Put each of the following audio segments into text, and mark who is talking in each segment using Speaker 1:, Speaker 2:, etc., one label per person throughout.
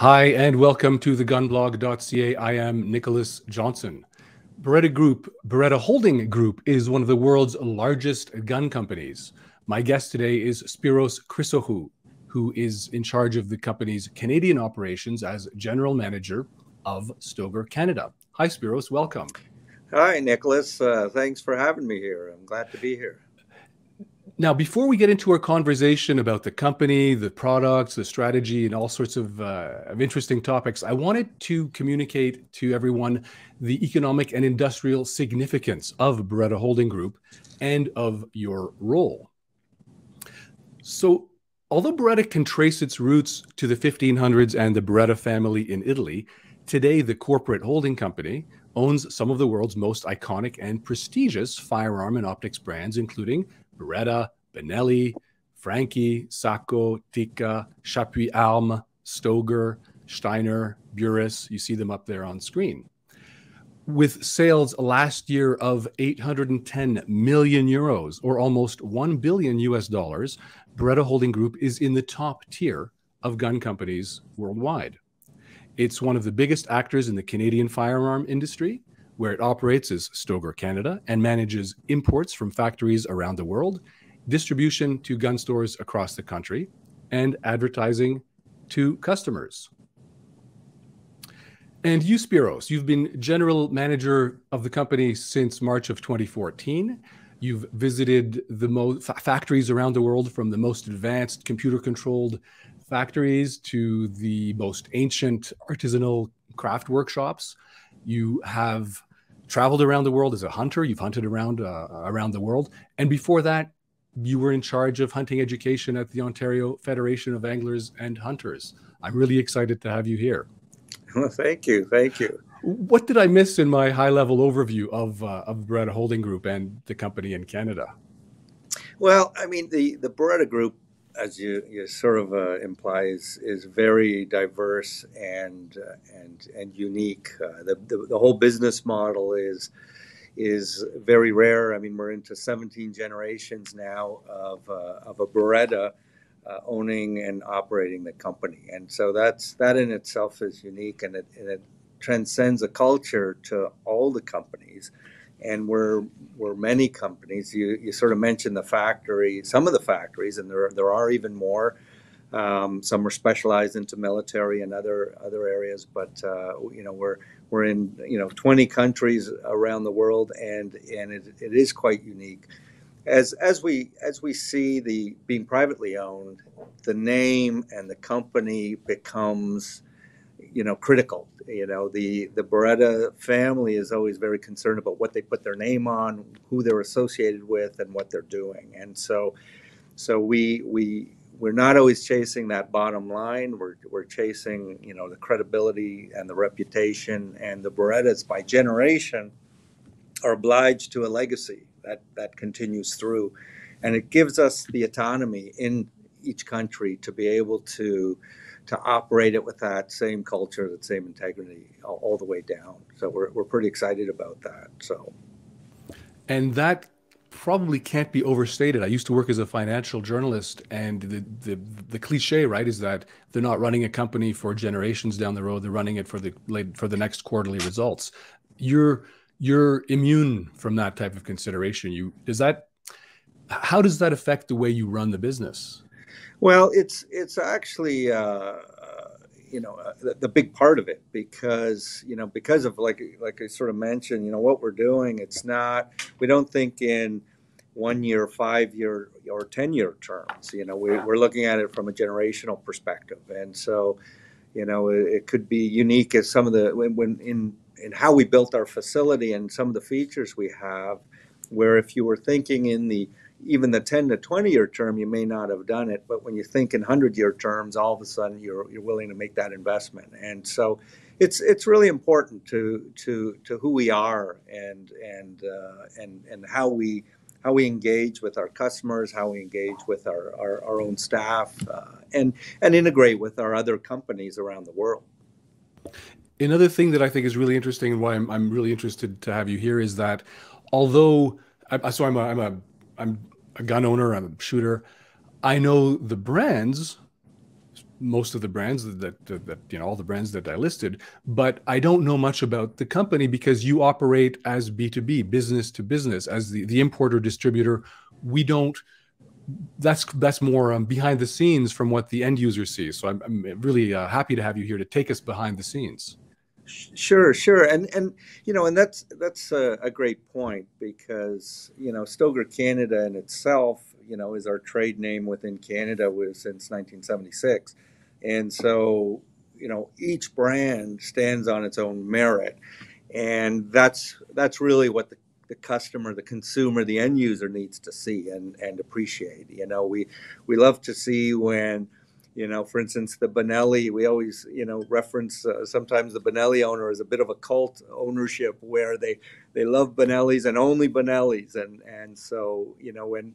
Speaker 1: Hi, and welcome to the gunblog.ca. I am Nicholas Johnson. Beretta Group, Beretta Holding Group, is one of the world's largest gun companies. My guest today is Spyros Chrysochou, who is in charge of the company's Canadian operations as general manager of Stoeger Canada. Hi, Spyros. Welcome.
Speaker 2: Hi, Nicholas. Uh, thanks for having me here. I'm glad to be here.
Speaker 1: Now, before we get into our conversation about the company, the products, the strategy, and all sorts of, uh, of interesting topics, I wanted to communicate to everyone the economic and industrial significance of Beretta Holding Group and of your role. So, although Beretta can trace its roots to the 1500s and the Beretta family in Italy, today the corporate holding company owns some of the world's most iconic and prestigious firearm and optics brands, including Beretta, Benelli, Franchi, Sako, Tikka, Chapuis Armes, Stoeger, Steiner, Burris. You see them up there on screen. With sales last year of 810 million euros, or almost 1 billion US dollars, Beretta Holding Group is in the top tier of gun companies worldwide. It's one of the biggest actors in the Canadian firearm industry, where it operates as Stoeger Canada and manages imports from factories around the world, distribution to gun stores across the country, and advertising to customers. And you, Spyros, you've been general manager of the company since March of 2014. You've visited the most factories around the world, from the most advanced computer-controlled factories to the most ancient artisanal craft workshops. You have traveled around the world as a hunter. You've hunted around uh, around the world, and before that, you were in charge of hunting education at the Ontario Federation of Anglers and Hunters. I'm really excited to have you here.
Speaker 2: Well, thank you, thank you.
Speaker 1: What did I miss in my high-level overview of uh, of Beretta Holding Group and the company in Canada?
Speaker 2: Well, I mean, the the Beretta Group as you, you sort of uh, imply, is, is very diverse and uh, and and unique. Uh, the, the, the whole business model is is very rare. I mean, we're into 17 generations now of uh, of a Beretta uh, owning and operating the company, and so that's that in itself is unique, and it, and it transcends a culture to all the companies and we're we're many companies. You you sort of mentioned the factory, some of the factories, and there there are even more. Um, some are specialized into military and other other areas, but uh, you know we're we're in you know 20 countries around the world, and and it, it is quite unique. As as we as we see the being privately owned, the name and the company becomes you know critical you know the the beretta family is always very concerned about what they put their name on who they're associated with and what they're doing and so so we we we're not always chasing that bottom line we're, we're chasing you know the credibility and the reputation and the berettas by generation are obliged to a legacy that that continues through and it gives us the autonomy in each country to be able to to operate it with that same culture, that same integrity all, all, the way down. So we're, we're pretty excited about that. So,
Speaker 1: and that probably can't be overstated. I used to work as a financial journalist, and the, the the cliche, right, is that they're not running a company for generations down the road. They're running it for the for the next quarterly results. You're you're immune from that type of consideration. You does that how does that affect the way you run the business?
Speaker 2: Well, it's it's actually uh, you know uh, the, the, big part of it because you know because of like like I sort of mentioned, you know what we're doing. It's not we don't think in one year, five year, or ten year terms. You know, we, we're looking at it from a generational perspective, and so you know it, it could be unique as some of the when, when in in how we built our facility and some of the features we have. Where if you were thinking in the even the 10 to 20 year term, you may not have done it. But when you think in 100 year terms, all of a sudden you're, you're willing to make that investment. And so it's, it's really important to, to, to who we are and, and, uh, and, and how we, how we engage with our customers, how we engage with our, our, our own staff, uh, and, and integrate with our other companies around the world.
Speaker 1: Another thing that I think is really interesting and why I'm, I'm really interested to have you here is that although I, so I'm a, I'm a I'm a gun owner, I'm a shooter. I know the brands most of the brands that, that, that, you know all the brands that I listed, but I don't know much about the company because you operate as B2B, business to business, as the, the importer distributor. We don't that's that's more um, behind the scenes from what the end user sees. So I'm, I'm really uh, happy to have you here to take us behind the scenes.
Speaker 2: Sure, sure, and and you know, and that's that's a, a great point because you know Stoeger Canada in itself, you know, is our trade name within Canada was since 1976, and so you know each brand stands on its own merit, and that's that's really what the the customer, the consumer, the end user needs to see and, and appreciate. You know, we we love to see when, you know, for instance, the Benelli. We always, you know, reference uh, sometimes the Benelli owner is a bit of a cult ownership where they they love Benellis and only Benellis, and and so you know when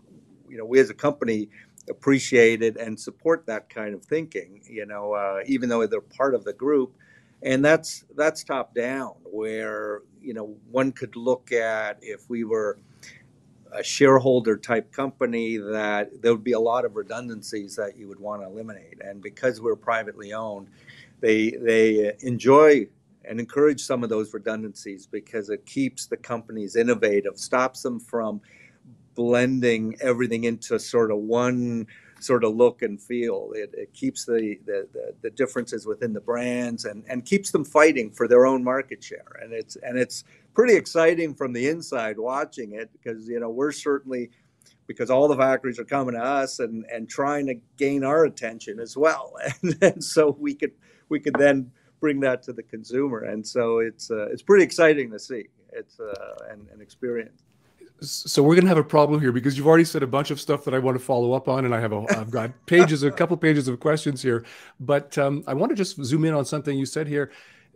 Speaker 2: you know we as a company appreciate it and support that kind of thinking. You know, uh, even though they're part of the group and that's that's top down where you know one could look at if we were a shareholder type company that there would be a lot of redundancies that you would want to eliminate and because we're privately owned they they enjoy and encourage some of those redundancies because it keeps the companies innovative stops them from blending everything into sort of one sort of look and feel. It, it keeps the, the, the, the, differences within the brands and, and keeps them fighting for their own market share. And it's and it's pretty exciting from the inside watching it because you know we're certainly because all the factories are coming to us and, and trying to gain our attention as well. And, and so we could we could then bring that to the consumer. And so it's uh, it's pretty exciting to see. It's uh, an, an experience
Speaker 1: so we're going to have a problem here because you've already said a bunch of stuff that I want to follow up on, and I have a, I've got pages, a couple pages of questions here. But um, I want to just zoom in on something you said here.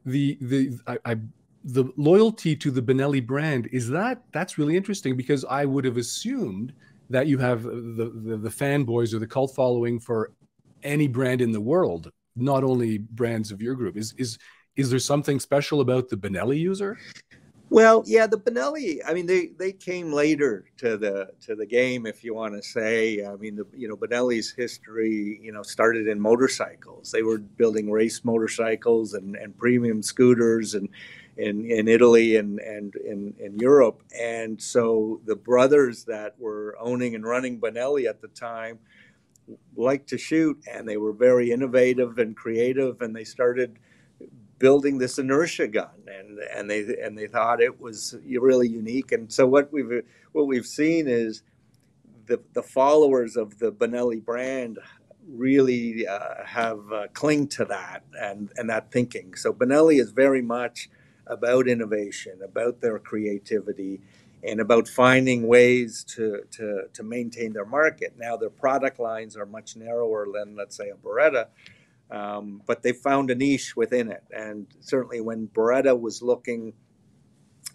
Speaker 1: The the I, I the loyalty to the Benelli brand is that that's really interesting because I would have assumed that you have the, the the fanboys or the cult following for any brand in the world, not only brands of your group. Is is is there something special about the Benelli user?
Speaker 2: Well, yeah, the Benelli. I mean, they, they came later to the to the game, if you want to say. I mean, the you know Benelli's history, you know, started in motorcycles. They were building race motorcycles and, and premium scooters, and in, in Italy and and in, in Europe. And so the brothers that were owning and running Benelli at the time liked to shoot, and they were very innovative and creative, and they started building this inertia gun, and and they and they thought it was really unique. And so what we've what we've seen is the the followers of the Benelli brand really uh, have uh, cling to that and and that thinking. So Benelli is very much about innovation, about their creativity, and about finding ways to, to, to maintain their market. Now, their product lines are much narrower than, let's say, a Beretta, um, but they found a niche within it. And certainly when Beretta was looking,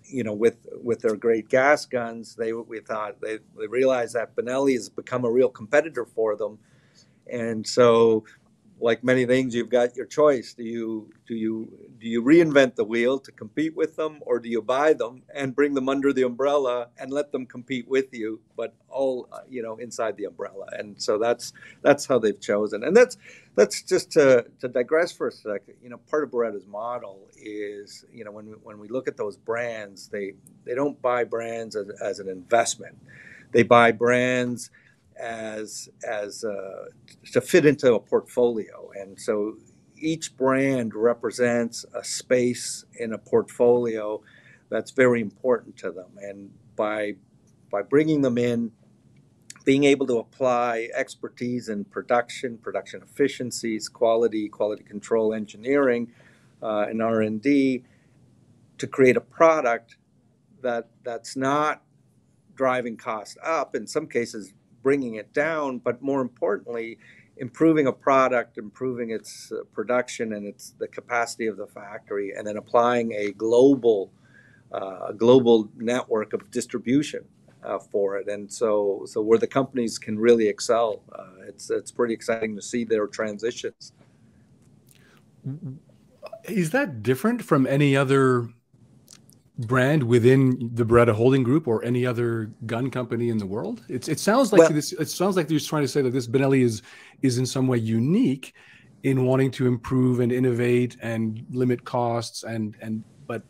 Speaker 2: you know, with with their great gas guns, they we thought they, they realized that Benelli has become a real competitor for them. And so like many things, you've got your choice. Do you do you do you reinvent the wheel to compete with them, or do you buy them and bring them under the umbrella and let them compete with you, but all uh, you know inside the umbrella? And so that's that's how they've chosen. And that's that's just to, to digress for a second. You know, part of Beretta's model is you know when we, when we look at those brands, they they don't buy brands as, as an investment. They buy brands as as uh, to fit into a portfolio, and so each brand represents a space in a portfolio that's very important to them. And by by bringing them in, being able to apply expertise in production, production efficiencies, quality, quality control, engineering, uh, and R and D, to create a product that that's not driving costs up. In some cases, bringing it down, but more importantly, improving a product, improving its uh, production and its the capacity of the factory, and then applying a global uh, global network of distribution uh, for it. And so, so where the companies can really excel, uh, it's it's pretty exciting to see their transitions.
Speaker 1: Is that different from any other brand within the Beretta Holding Group or any other gun company in the world? It's, it sounds like well, this. It sounds like they're trying to say that this Benelli is is in some way unique. in wanting to improve and innovate and limit costs and and but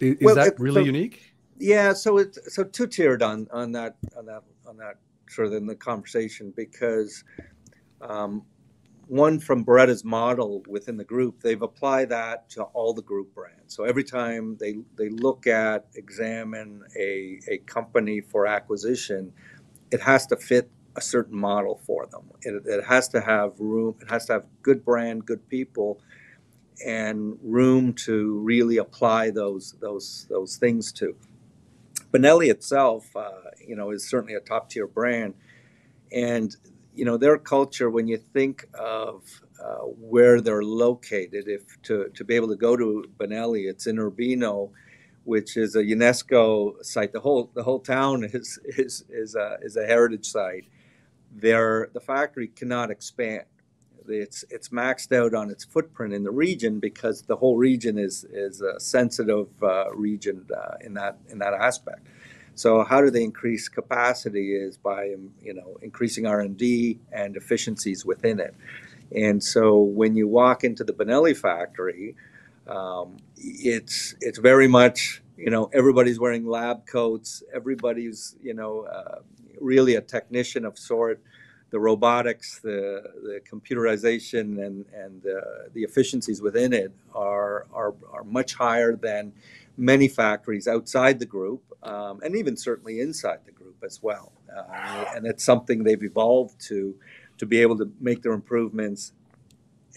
Speaker 1: is, well, that really so, unique?
Speaker 2: Yeah, so it's so two tiered on on that on that on that sort of in the conversation because um, one from Beretta's model within the group, they've applied that to all the group brands. So every time they they look at examine a a company for acquisition, it has to fit a certain model for them. It, it has to have room. It has to have good brand, good people, and room to really apply those those those things to. Benelli itself, uh, you know, is certainly a top tier brand, and you know their culture. When you think of uh, where they're located, if to to be able to go to Benelli, it's in Urbino, which is a UNESCO site. The whole the whole town is is is a, is a heritage site. There, the factory cannot expand it's it's maxed out on its footprint in the region because the whole region is is a sensitive uh, region uh, in that in that aspect. So how do they increase capacity is by you know increasing R and D and efficiencies within it. And so when you walk into the Benelli factory, um, it's it's very much you know everybody's wearing lab coats, everybody's you know uh, really a technician of sort the robotics, the, the computerization, and, and uh, the efficiencies within it are, are, are much higher than many factories outside the group, um, and even certainly inside the group as well. Uh, and it's something they've evolved to to be able to make their improvements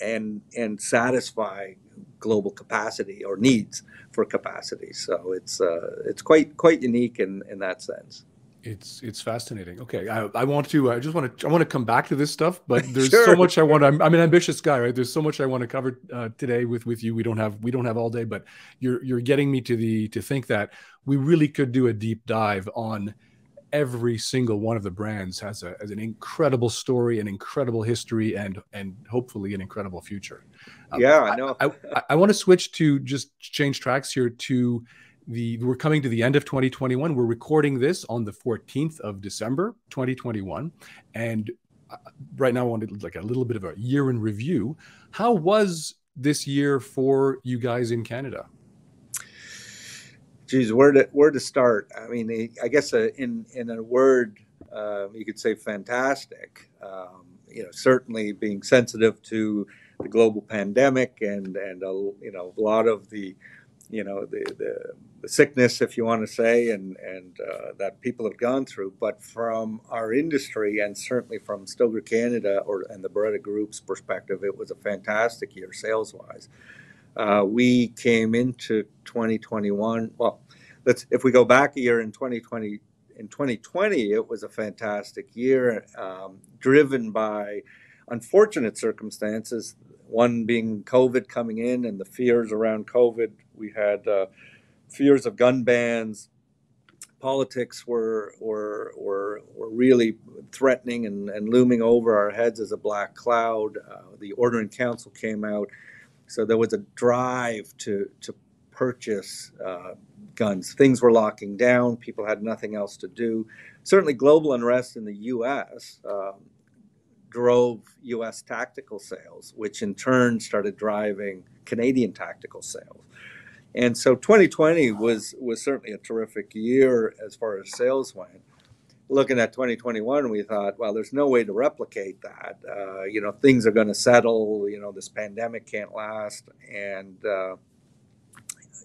Speaker 2: and and satisfy global capacity or needs for capacity. So it's uh, it's quite quite unique in, in that sense.
Speaker 1: It's it's fascinating. Okay, I, I want to. I just want to. I want to come back to this stuff, but there's sure. so much I want. I'm, I'm an ambitious guy, right? There's so much I want to cover uh, today with with you. We don't have we don't have all day, but you're you're getting me to the to think that we really could do a deep dive on every single one of the brands has a has an incredible story, an incredible history, and and hopefully an incredible future.
Speaker 2: Um, yeah, I know.
Speaker 1: I, I, I want to switch to just change tracks here to the we're coming to the end of 2021. We're recording this on the 14th of December, 2021, and uh, right now I wanted like a little bit of a year in review. How was this year for you guys in Canada?
Speaker 2: Geez, where to where to start? I mean, I guess uh, in in a word, uh, you could say fantastic. Um, you know, certainly being sensitive to the global pandemic and and a, you know a lot of the you know the, the, the sickness, if you want to say, and and uh, that people have gone through. But from our industry and certainly from Stoeger Canada or and the Beretta Group's perspective, it was a fantastic year sales wise. Uh, we came into 2021. Well, let's if we go back a year in 2020. In 2020, it was a fantastic year, um, driven by unfortunate circumstances. One being COVID coming in and the fears around COVID we had uh, fears of gun bans. Politics were were were, were really threatening and, and looming over our heads as a black cloud. Uh, the Order in Council came out, so there was a drive to to purchase uh, guns. Things were locking down. People had nothing else to do. Certainly, global unrest in the U.S. Um, drove U.S. tactical sales, which in turn started driving Canadian tactical sales. And so 2020 was was certainly a terrific year as far as sales went. Looking at 2021, we thought, well, there's no way to replicate that. Uh, you know, things are going to settle. You know, this pandemic can't last, and uh,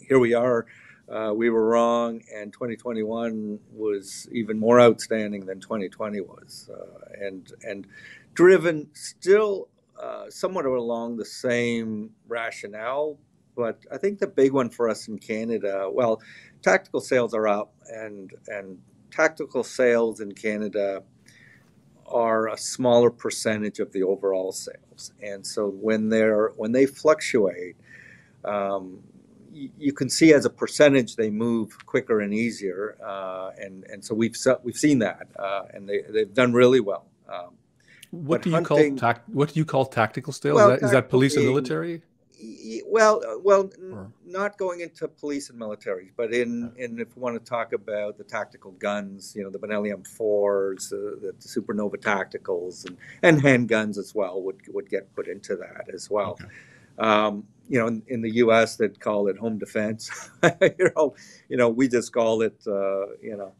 Speaker 2: here we are. Uh, we were wrong, and 2021 was even more outstanding than 2020 was, uh, and and driven still uh, somewhat along the same rationale, but I think the big one for us in Canada, well, tactical sales are up, and and tactical sales in Canada are a smaller percentage of the overall sales, and so when they're when they fluctuate. Um, you can see as a percentage they move quicker and easier, uh, and and so we've we've seen that, uh, and they they've done really well. Um,
Speaker 1: what do you hunting, call tac- what do you call tactical sales? Well, is, that, is that police and military?
Speaker 2: Well, uh, well, or? not going into police and military, but in, in if we want to talk about the tactical guns, you know, the Benelli M4s, uh, the, the, Supernova tacticals, and, and handguns as well would would get put into that as well. Okay. Um, you know, in, in, the U.S., they'd call it home defense. you know, you know, we just call it, uh, you know,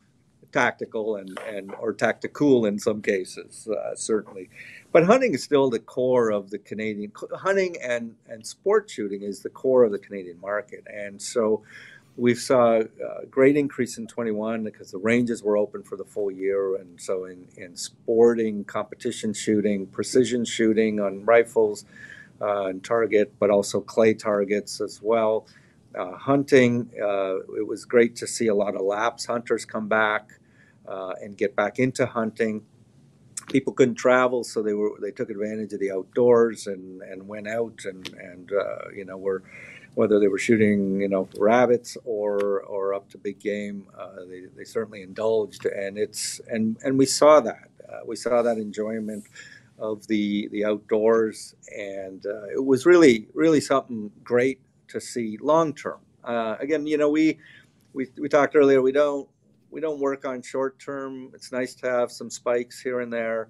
Speaker 2: tactical and, and or tactical in some cases, uh, certainly. But hunting is still the core of the Canadian hunting and and sport shooting is the core of the Canadian market, and so we saw a great increase in 21 because the ranges were open for the full year, and so in in sporting, competition shooting, precision shooting on rifles uh, and target, but also clay targets as well. Uh, hunting, uh, it was great to see a lot of lapse hunters come back uh, and get back into hunting. People couldn't travel, so they were they took advantage of the outdoors and, and went out and and uh, you know were whether they were shooting you know rabbits or or up to big game, uh, they, they certainly indulged and it's and and we saw that we saw that enjoyment of the the outdoors, and uh, it was really really something great to see long term. Uh, again, you know, we, we we talked earlier. We don't we don't work on short term. It's nice to have some spikes here and there,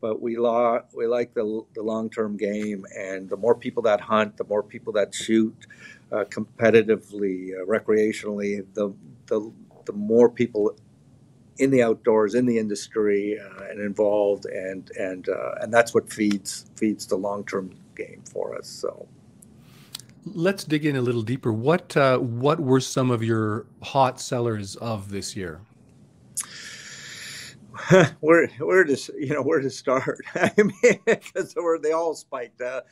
Speaker 2: but we we like the the long term game. And the more people that hunt, the more people that shoot uh, competitively, uh, recreationally, the the the more people in the outdoors, in the industry, uh, and involved, and and uh, and that's what feeds feeds the long term game for us. So.
Speaker 1: Let's dig in a little deeper. What uh, what were some of your hot sellers of this year?
Speaker 2: where where to you know where to start? I mean, because they all spiked. Uh,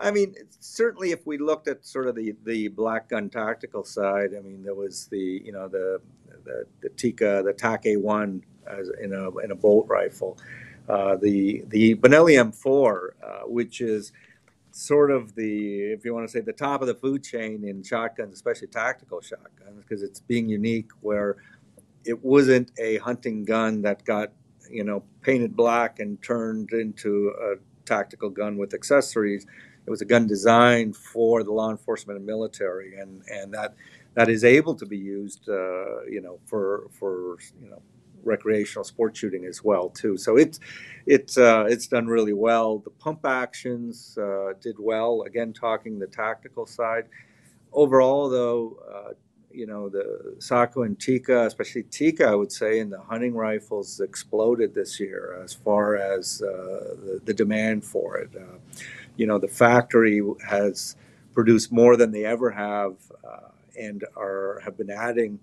Speaker 2: I mean, certainly if we looked at sort of the the black gun tactical side, I mean, there was the you know the the, the Tikka, the TAC A1 in a in a bolt rifle, uh, the the Benelli M4, uh, which is sort of the if you want to say the top of the food chain in shotguns, especially tactical shotguns, because it's being unique where it wasn't a hunting gun that got you know painted black and turned into a tactical gun with accessories. It was a gun designed for the law enforcement and military, and and that that is able to be used, uh, you know, for for you know recreational sport shooting as well too. So it's it's uh, it's done really well. The pump actions uh, did well. Again, talking the tactical side. Overall, though, uh, you know the Sako and Tikka, especially Tikka, I would say, and the hunting rifles exploded this year as far as uh, the, the, demand for it. Uh, you know, the factory has produced more than they ever have and are have been adding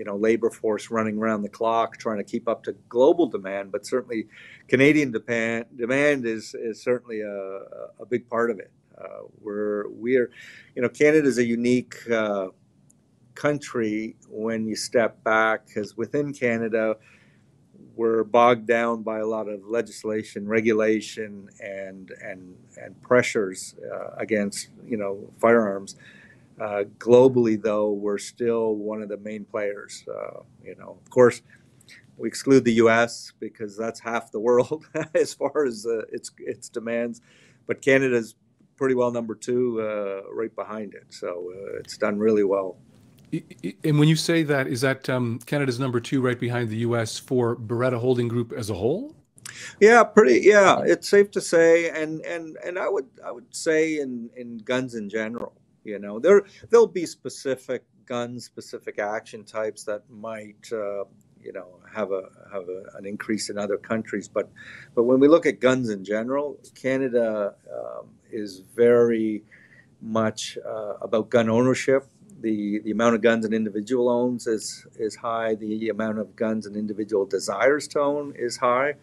Speaker 2: you know labor force running around the clock trying to keep up to global demand but certainly canadian demand demand is is certainly a, a big part of it. Uh, we're we're you know canada is a unique uh, country when you step back because within canada we're bogged down by a lot of legislation regulation and and and pressures uh, against you know firearms uh, globally, though, we're still one of the main players. Uh, you know, of course, we exclude the U.S. because that's half the world as far as uh, its its demands, but Canada's pretty well number two, uh, right behind it. So uh, it's done really well.
Speaker 1: And when you say that, is that um, Canada's number two, right behind the U.S. for Beretta Holding Group as a whole?
Speaker 2: Yeah, pretty. Yeah, it's safe to say, and and and I would I would say in in guns in general. You know, there there'll be specific gun specific action types that might uh, you know have a have a, an increase in other countries, but but when we look at guns in general, Canada um, is very much uh, about gun ownership. The, the amount of guns an individual owns is, is high. The amount of guns an individual desires to own is high.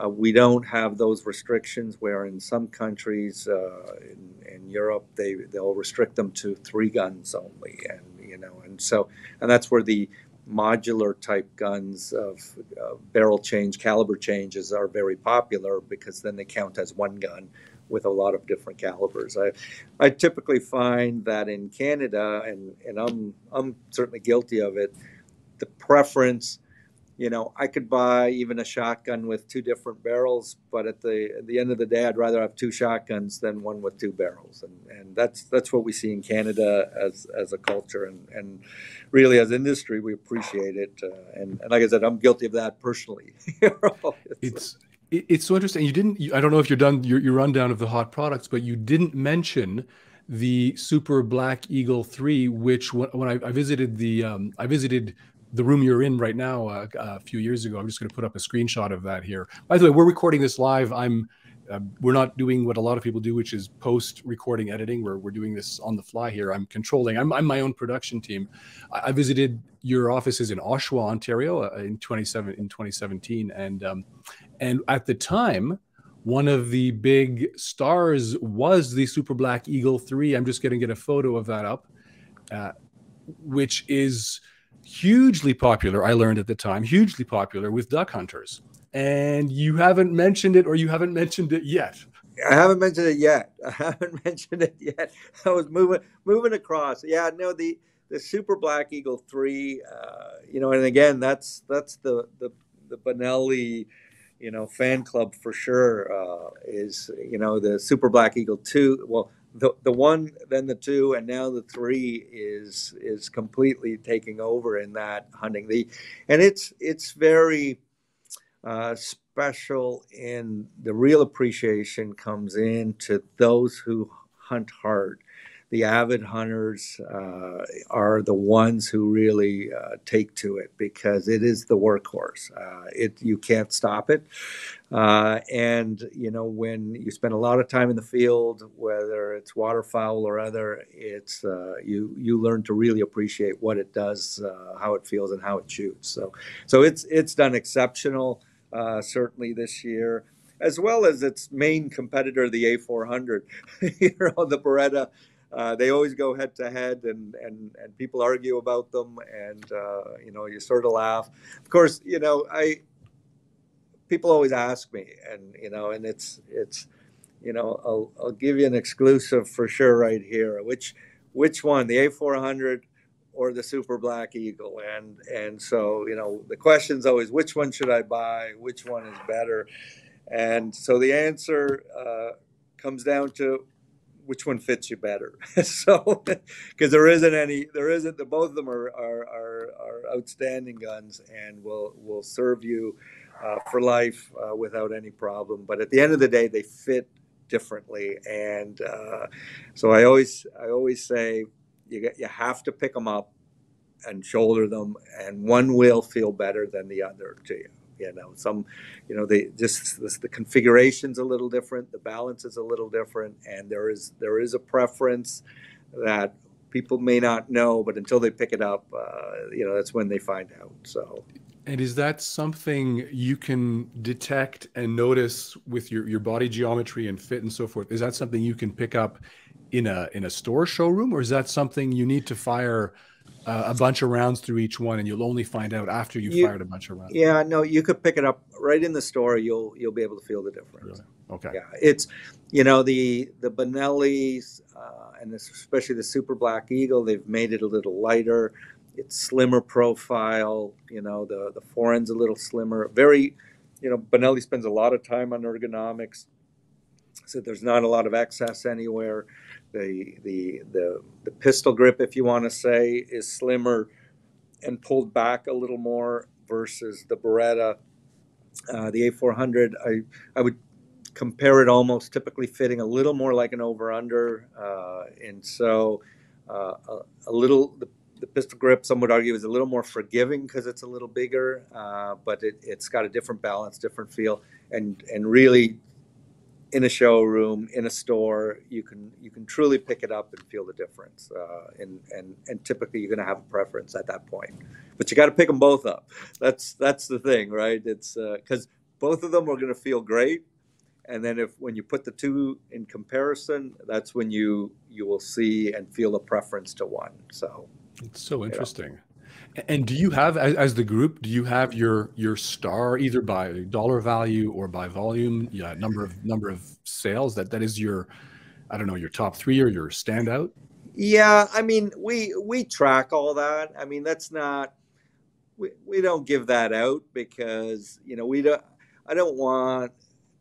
Speaker 2: Uh, we don't have those restrictions where in some countries uh, in, in, Europe they they'll restrict them to three guns only, and you know, and so and that's where the modular type guns of uh, barrel change, caliber changes are very popular because then they count as one gun with a lot of different calibers. I, I typically find that in Canada, and, and I'm, I'm certainly guilty of it, the preference you know, I could buy even a shotgun with two different barrels, but at the at the end of the day, I'd rather have two shotguns than one with two barrels, and and that's that's what we see in Canada as as a culture, and and really as industry, we appreciate it, uh, and and like I said, I'm guilty of that personally.
Speaker 1: it's it's so interesting. You didn't. I don't know if you're done your, your rundown of the hot products, but you didn't mention the Super Black Eagle Three, which when, when I, I, visited the um, I visited the room you're in right now uh, a few years ago. I'm just going to put up a screenshot of that here. By the way, we're recording this live. I'm uh, we're not doing what a lot of people do, which is post recording editing. We're, we're doing this on the fly here. I'm controlling. I'm, I'm my own production team. I, I visited your offices in Oshawa, Ontario, uh, in 27 in 2017, and um, and at the time, one of the big stars was the Super Black Eagle Three. I'm just going to get a photo of that up, uh, which is hugely popular. I learned at the time, hugely popular with duck hunters. And you haven't mentioned it, or you haven't mentioned it yet.
Speaker 2: I haven't mentioned it yet. I haven't mentioned it yet. I was moving moving across. Yeah, no, the the Super Black Eagle three. Uh, you know, and again, that's that's the the the Benelli, you know, fan club for sure. Uh, is you know the Super Black Eagle two. Well, the the one, then the two, and now the three is is completely taking over in that hunting. The and it's it's very uh, special in the real appreciation comes in to those who hunt hard the avid hunters uh, are the ones who really uh, take to it because it is the workhorse. Uh, it you can't stop it, uh, and you know when you spend a lot of time in the field, whether it's waterfowl or other, it's uh, you you learn to really appreciate what it does, uh, how it feels, and how it shoots. So so it's it's done exceptional certainly this year as well as its main competitor, the A400. you know, the Beretta uh, they always go head to head, and and and people argue about them, and uh, you know you sort of laugh. Of course, you know I. People always ask me, and you know, and it's it's, you know, I'll I'll give you an exclusive for sure right here. Which which one, the A400 or the Super Black Eagle? And and so you know the question's always which one should I buy? Which one is better? And so the answer uh, comes down to which one fits you better. so, because there isn't any, there isn't. The, both of them are, are are, are outstanding guns and will will serve you uh, for life uh, without any problem. But at the end of the day, they fit differently, and uh, so I always I always say you get, you have to pick them up and shoulder them, and one will feel better than the other to you you know some you know they just the configuration's a little different the balance is a little different and there is there is a preference that people may not know but until they pick it up uh, you know that's when they find out so
Speaker 1: and is that something you can detect and notice with your, your body geometry and fit and so forth? Is that something you can pick up in a in a store showroom, or is that something you need to fire uh, a bunch of rounds through each one, and you'll only find out after you've you, fired a bunch of rounds.
Speaker 2: Yeah, no, you could pick it up right in the store. You'll you'll be able to feel the difference. Really?
Speaker 1: Okay.
Speaker 2: Yeah, it's you know the the Benellis uh, and this, especially the Super Black Eagle. They've made it a little lighter. It's slimmer profile. You know the the foreend's a little slimmer. Very, you know, Benelli spends a lot of time on ergonomics, so there's not a lot of excess anywhere the the the, the pistol grip, if you want to say, is slimmer and pulled back a little more versus the Beretta. Uh, the A400, I I would compare it almost typically fitting a little more like an over under, uh, and so uh, a, a, little the, the, pistol grip. Some would argue is a little more forgiving because it's a little bigger, uh, but it, it's got a different balance, different feel, and and really in a showroom, in a store, you can you can truly pick it up and feel the difference. Uh, and and and typically, you're going to have a preference at that point. But you got to pick them both up. That's that's the thing, right? It's because uh, both of them are going to feel great. And then if when you put the two in comparison, that's when you you will see and feel a preference to one. So
Speaker 1: it's so interesting. Know. And do you have, as, the group, do you have your your star either by dollar value or by volume, yeah, number of number of sales? That that is your, I don't know, your top three or your standout.
Speaker 2: Yeah, I mean, we we track all that. I mean, that's not we, we don't give that out because you know we don't. I don't want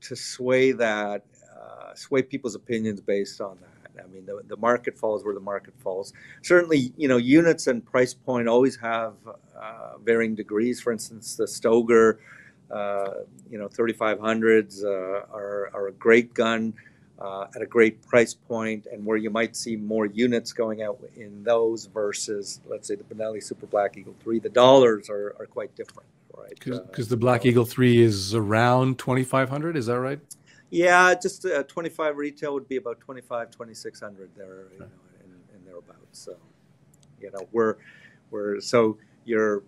Speaker 2: to sway that, uh, sway people's opinions based on that. I mean, the, the market falls where the market falls. Certainly, you know, units and price point always have uh, varying degrees. For instance, the Stoeger, uh, you know, 3500s uh, are, are a great gun uh, at a great price point, and where you might see more units going out in those versus, let's say, the Benelli Super Black Eagle 3, the dollars are, are quite different, right?
Speaker 1: Because the Black Eagle 3 is around 2500 is that right?
Speaker 2: Yeah, just uh, 25 retail would be about 25, 2600 there, you know, in thereabouts. So, you know, we're we're so you're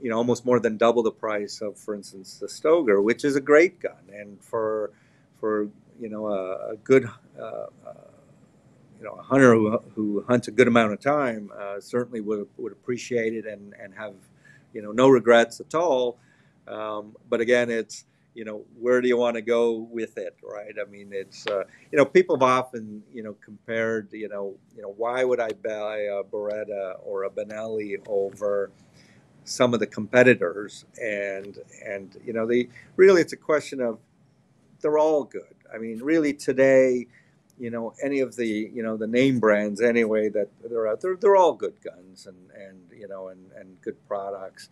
Speaker 2: you know almost more than double the price of, for instance, the Stoeger, which is a great gun, and for for you know a, a good uh, uh, you know a hunter who, who hunts a good amount of time uh, certainly would would appreciate it and and have you know no regrets at all. Um, but again, it's you know, where do you want to go with it, right? I mean, it's, uh, you know, people have often, you know, compared, you know, you know, why would I buy a Beretta or a Benelli over some of the competitors? And, and, you know, the, really it's a question of, they're all good. I mean, really today, you know, any of the, you know, the name brands anyway that they're out there, they're all good guns and, and, you know, and, and good products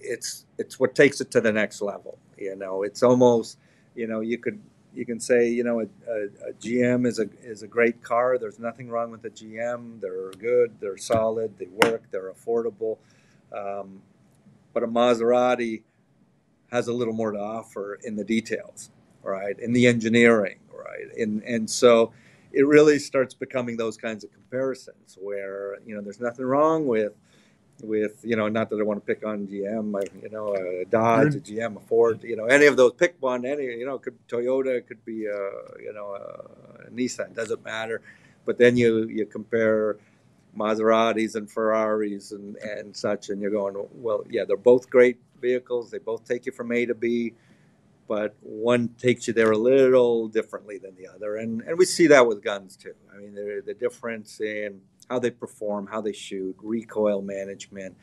Speaker 2: it's it's what takes it to the next level. You know, it's almost you know you could you can say you know a, a, a, GM is a is a great car. There's nothing wrong with a GM. They're good. They're solid. They work. They're affordable. Um, but a Maserati has a little more to offer in the details, right? In the engineering, right? And and so it really starts becoming those kinds of comparisons where you know there's nothing wrong with with you know not that I want to pick on GM, you know a Dodge, a GM, a Ford, you know any of those. Pick one, any you know could Toyota, could be a, you know a, a Nissan, doesn't matter. But then you you compare Maseratis and Ferraris and and such, and you're going well, yeah, they're both great vehicles. They both take you from A to B, but one takes you there a little differently than the other, and and we see that with guns too. I mean, the the difference in how they perform, how they shoot, recoil management,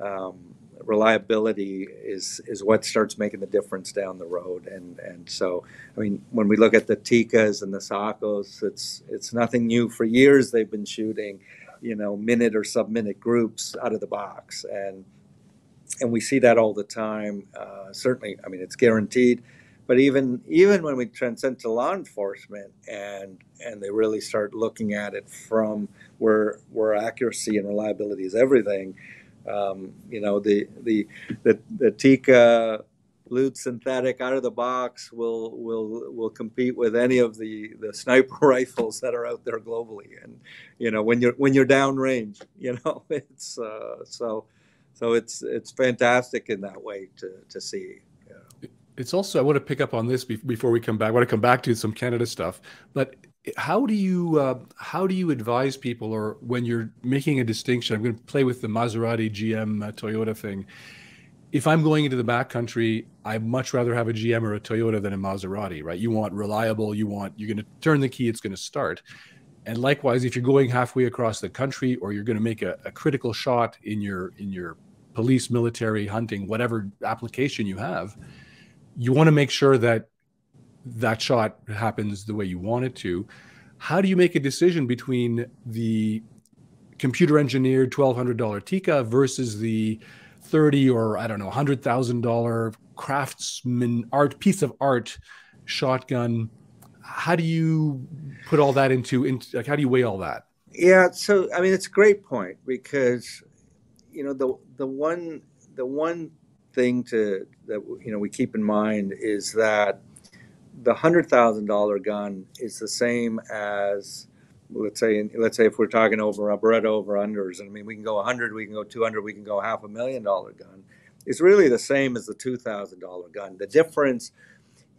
Speaker 2: um, reliability is is what starts making the difference down the road. And and so, I mean, when we look at the Tikkas and the Sakos, it's it's nothing new. For years, they've been shooting, you know, minute or sub minute groups out of the box, and and we see that all the time. Uh, certainly, I mean, it's guaranteed. But even even when we transcend to law enforcement and and they really start looking at it from where where accuracy and reliability is everything, um, you know the the the, the Tikka blued synthetic out of the box will will will compete with any of the the sniper rifles that are out there globally. And you know when you're when you're downrange you know it's uh, so so it's it's fantastic in that way to to see
Speaker 1: it's also I want to pick up on this before we come back. I want to come back to some Canada stuff, but how do you uh, how do you advise people, or when you're making a distinction? I'm going to play with the Maserati, GM, uh, Toyota thing. If I'm going into the backcountry, I'd much rather have a GM or a Toyota than a Maserati, right? You want reliable. You want you're going to turn the key, it's going to start. And likewise, if you're going halfway across the country, or you're going to make a, a critical shot in your in your police, military, hunting, whatever application you have you want to make sure that that shot happens the way you want it to. How do you make a decision between the computer engineered $1,200 Tikka versus the 30 or I don't know, $100,000 craftsman art piece of art shotgun? How do you put all that into, into like, how do you weigh all that?
Speaker 2: Yeah. So, I mean, it's a great point because, you know, the, the one, the one thing to that you know we keep in mind is that the hundred thousand dollar gun is the same as let's say let's say if we're talking over a Beretta over unders. And I mean, we can go a hundred, we can go two hundred, we can go half a million dollar gun. It's really the same as the two thousand dollar gun. The difference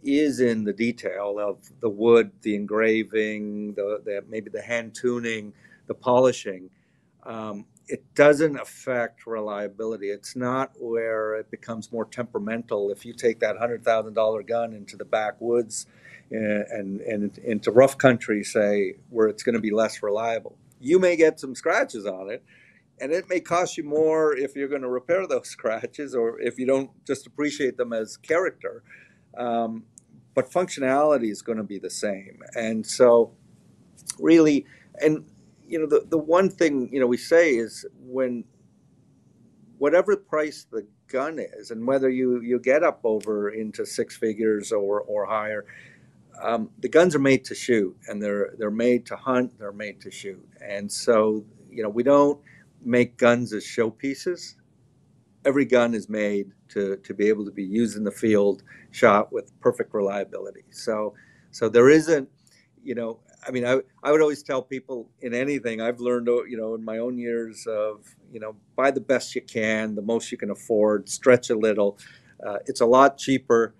Speaker 2: is in the detail of the wood, the engraving, the, the maybe the hand tuning, the polishing. Um, it doesn't affect reliability. It's not where it becomes more temperamental. If you take that hundred thousand dollar gun into the backwoods and, and, and into rough country, say where it's going to be less reliable, you may get some scratches on it, and it may cost you more if you're going to repair those scratches or if you don't just appreciate them as character. Um, but functionality is going to be the same. And so, really, and you know, the, the one thing you know we say is when whatever price the gun is, and whether you you get up over into six figures or or higher, um, the guns are made to shoot, and they're they're made to hunt, they're made to shoot, and so you know we don't make guns as showpieces. Every gun is made to, to be able to be used in the field, shot with perfect reliability. So, so there isn't, you know, I mean, I, I would always tell people in anything I've learned, you know, in my own years of, you know, buy the best you can, the most you can afford, stretch a little. Uh, it's a lot cheaper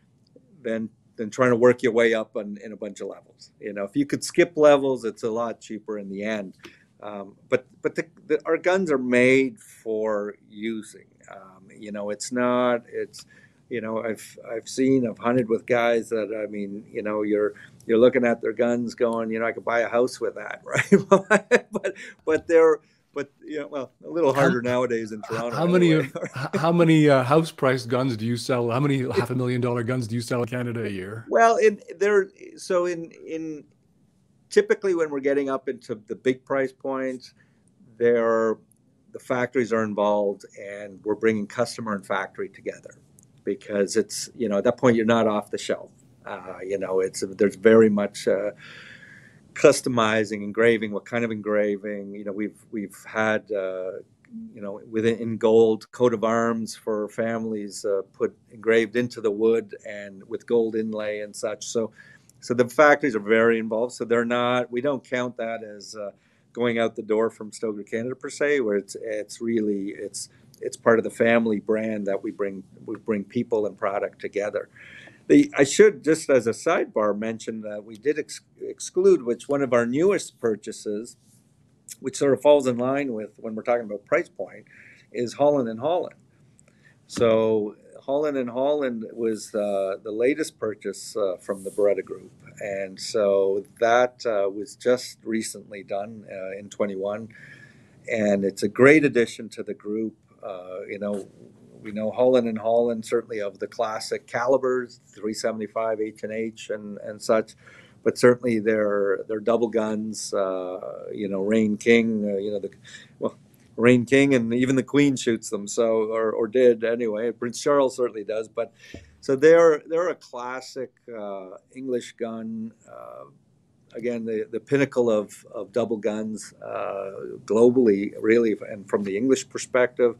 Speaker 2: than than trying to work your way up on, in a bunch of levels. You know, if you could skip levels, it's a lot cheaper in the end. Um, but but the, the, our guns are made for using. Um, you know, it's not. It's you know, I've I've seen, I've hunted with guys that I mean, you know, you're you're looking at their guns, going, you know, I could buy a house with that, right? but but they're but you know, well, a little harder how, nowadays in Toronto.
Speaker 1: How many how many uh, house priced guns do you sell? How many half a million dollar guns do you sell in Canada a year?
Speaker 2: Well, in there, so in in typically when we're getting up into the big price points, there the factories are involved and we're bringing customer and factory together because it's you know at that point you're not off the shelf. Uh, you know it's there's very much uh, customizing, engraving, what kind of engraving. You know we've we've had. Uh, you know, within in gold coat of arms for families uh, put engraved into the wood and with gold inlay and such. So, so the factories are very involved. So they're not. We don't count that as uh, going out the door from Stoeger Canada per se, where it's it's really it's it's part of the family brand that we bring we bring people and product together. The, I should just as a sidebar mention that we did ex- exclude, which one of our newest purchases, which sort of falls in line with when we're talking about price point, is Holland and Holland. So Holland and Holland was uh, the latest purchase uh, from the Beretta Group, and so that uh, was just recently done uh, in 21, and it's a great addition to the group. Uh, you know, we know Holland and Holland certainly of the classic calibers, 375 H and H and and such, but certainly their their double guns. Uh, you know, Rain King. you know the well Rain King and even the Queen shoots them. So or, or did anyway. Prince Charles certainly does. But so they're they're a classic uh, English gun. Uh, again, the, the pinnacle of, of double guns uh, globally, really, and from the English perspective.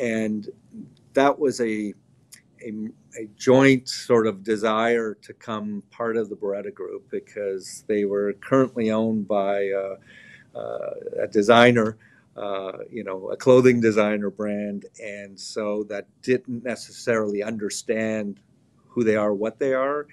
Speaker 2: And that was a, a, a joint sort of desire to come part of the Beretta Group because they were currently owned by uh, uh, a designer uh, you know, a clothing designer brand, and so that didn't necessarily understand who they are, what they are,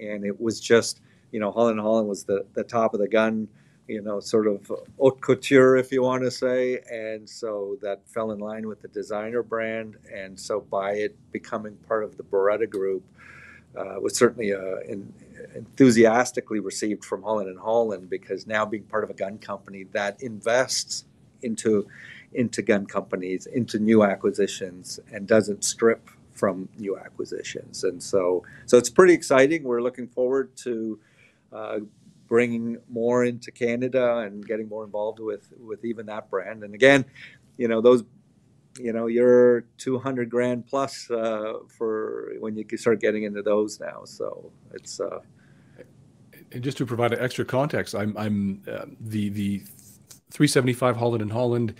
Speaker 2: and it was just, you know, Holland Holland was the the top of the gun, you know, sort of haute couture, if you want to say, and so that fell in line with the designer brand, and so by it becoming part of the Beretta Group. Uh, was certainly uh, in, enthusiastically received from Holland and Holland because now being part of a gun company that invests into into gun companies, into new acquisitions, and doesn't strip from new acquisitions. And so, so it's pretty exciting. We're looking forward to uh, bringing more into Canada and getting more involved with with even that brand. And again, you know those. You know, you're 200 grand plus uh, for when you start getting into those now. So it's uh,
Speaker 1: and just to provide an extra context, I'm I'm uh, the the 375 Holland and Holland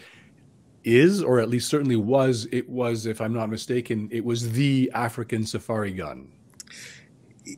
Speaker 1: is, or at least certainly was, it was, if I'm not mistaken, it was the African safari gun.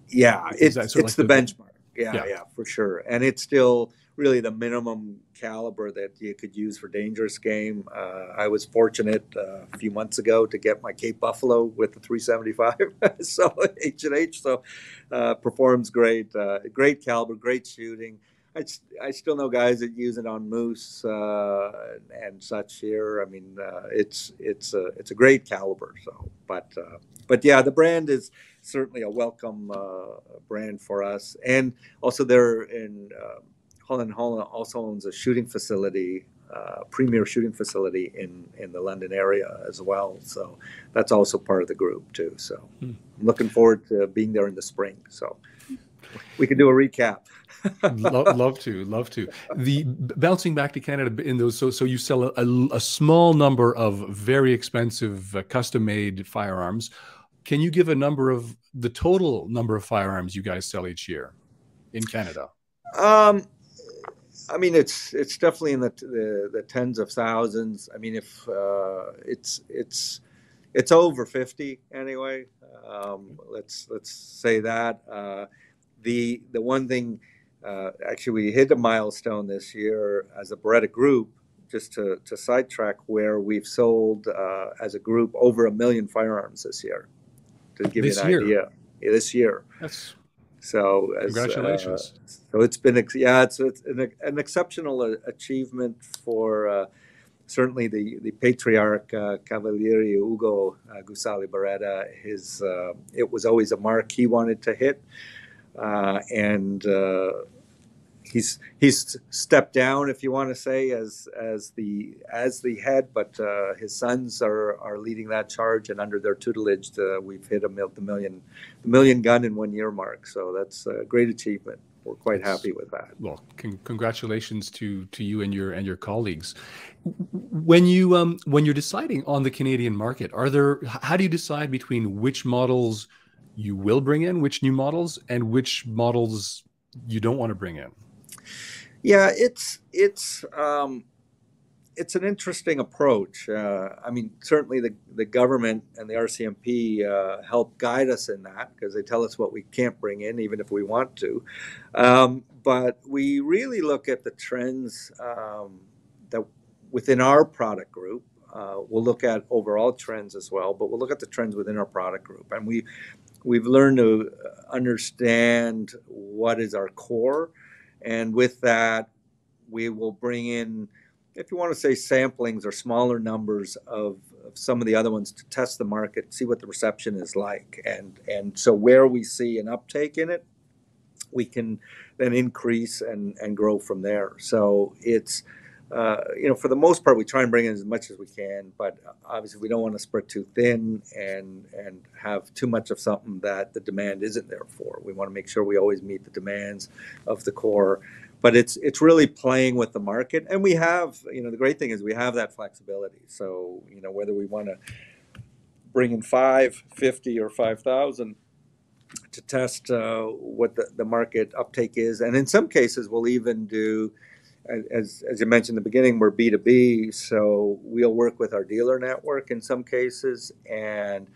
Speaker 2: Yeah, it's, it's like the, the, benchmark. Yeah, yeah, yeah, for sure. And it's still really the minimum caliber that you could use for dangerous game. Uh, I was fortunate uh, a few months ago to get my Cape Buffalo with the 375, so H and H. So uh, performs great, uh, great caliber, great shooting. I, I still know guys that use it on moose uh, and such here. I mean, uh, it's it's a it's a great caliber. So, but uh, but yeah, the brand is certainly a welcome uh, brand for us. And also, they're in um, Holland. Holland also owns a shooting facility uh, premier shooting facility in in the London area as well. So that's also part of the group too. So hmm. I'm looking forward to being there in the spring. So we can do a recap.
Speaker 1: love, love, to, love to. The bouncing back to Canada in those. So, so you sell a, a, a small number of very expensive uh, custom-made firearms. Can you give a number of the total number of firearms you guys sell each year in Canada?
Speaker 2: Um, I mean, it's it's definitely in the the, the tens of thousands. I mean, if uh, it's it's it's over fifty anyway. Um, let's let's say that. Uh, the the one thing, uh, actually, we hit a milestone this year as a Beretta Group. Just to, to sidetrack, where we've sold uh, as a group over a million firearms this year. To give this you an year. idea, yeah, this year.
Speaker 1: That's
Speaker 2: so
Speaker 1: as, congratulations.
Speaker 2: Uh, so it's been yeah, it's, it's an, an exceptional uh, achievement for uh, certainly the the patriarch uh, Cavaliere Ugo uh, Gussalli Beretta. His uh, it was always a mark he wanted to hit, uh, and he's he's stepped down, if you want to say, as as the as the head, but uh, his sons are are leading that charge, and under their tutelage, uh, we've hit a mil- the million the million gun in one year mark. So that's a great achievement. We're quite happy with that.
Speaker 1: Well, con- congratulations to to you and your and your colleagues. When you um when you're deciding on the Canadian market, are there how do you decide between which models you will bring in, which new models, and which models you don't want to bring in?
Speaker 2: Yeah, it's it's um, it's an interesting approach. Uh, I mean, certainly the the government and the RCMP uh, help guide us in that because they tell us what we can't bring in, even if we want to. Um, but we really look at the trends um, that within our product group. Uh, we'll look at overall trends as well, but we'll look at the trends within our product group, and we we've learned to understand what is our core and with that, we will bring in, if you want to say samplings or smaller numbers of, of some of the other ones to test the market, see what the reception is like. And, and so where we see an uptake in it, we can then increase and, and grow from there. So it's, uh, you know, for the most part, we try and bring in as much as we can, but obviously we don't want to spread too thin and and have too much of something that the demand isn't there for. We want to make sure we always meet the demands of the core, but it's it's really playing with the market, and we have, you know, the great thing is we have that flexibility. So you know, whether we want to bring in five, fifty, or five thousand to test uh, what the, the market uptake is, and in some cases we'll even do as, as you mentioned in the beginning, we're B2B, so we'll work with our dealer network in some cases. And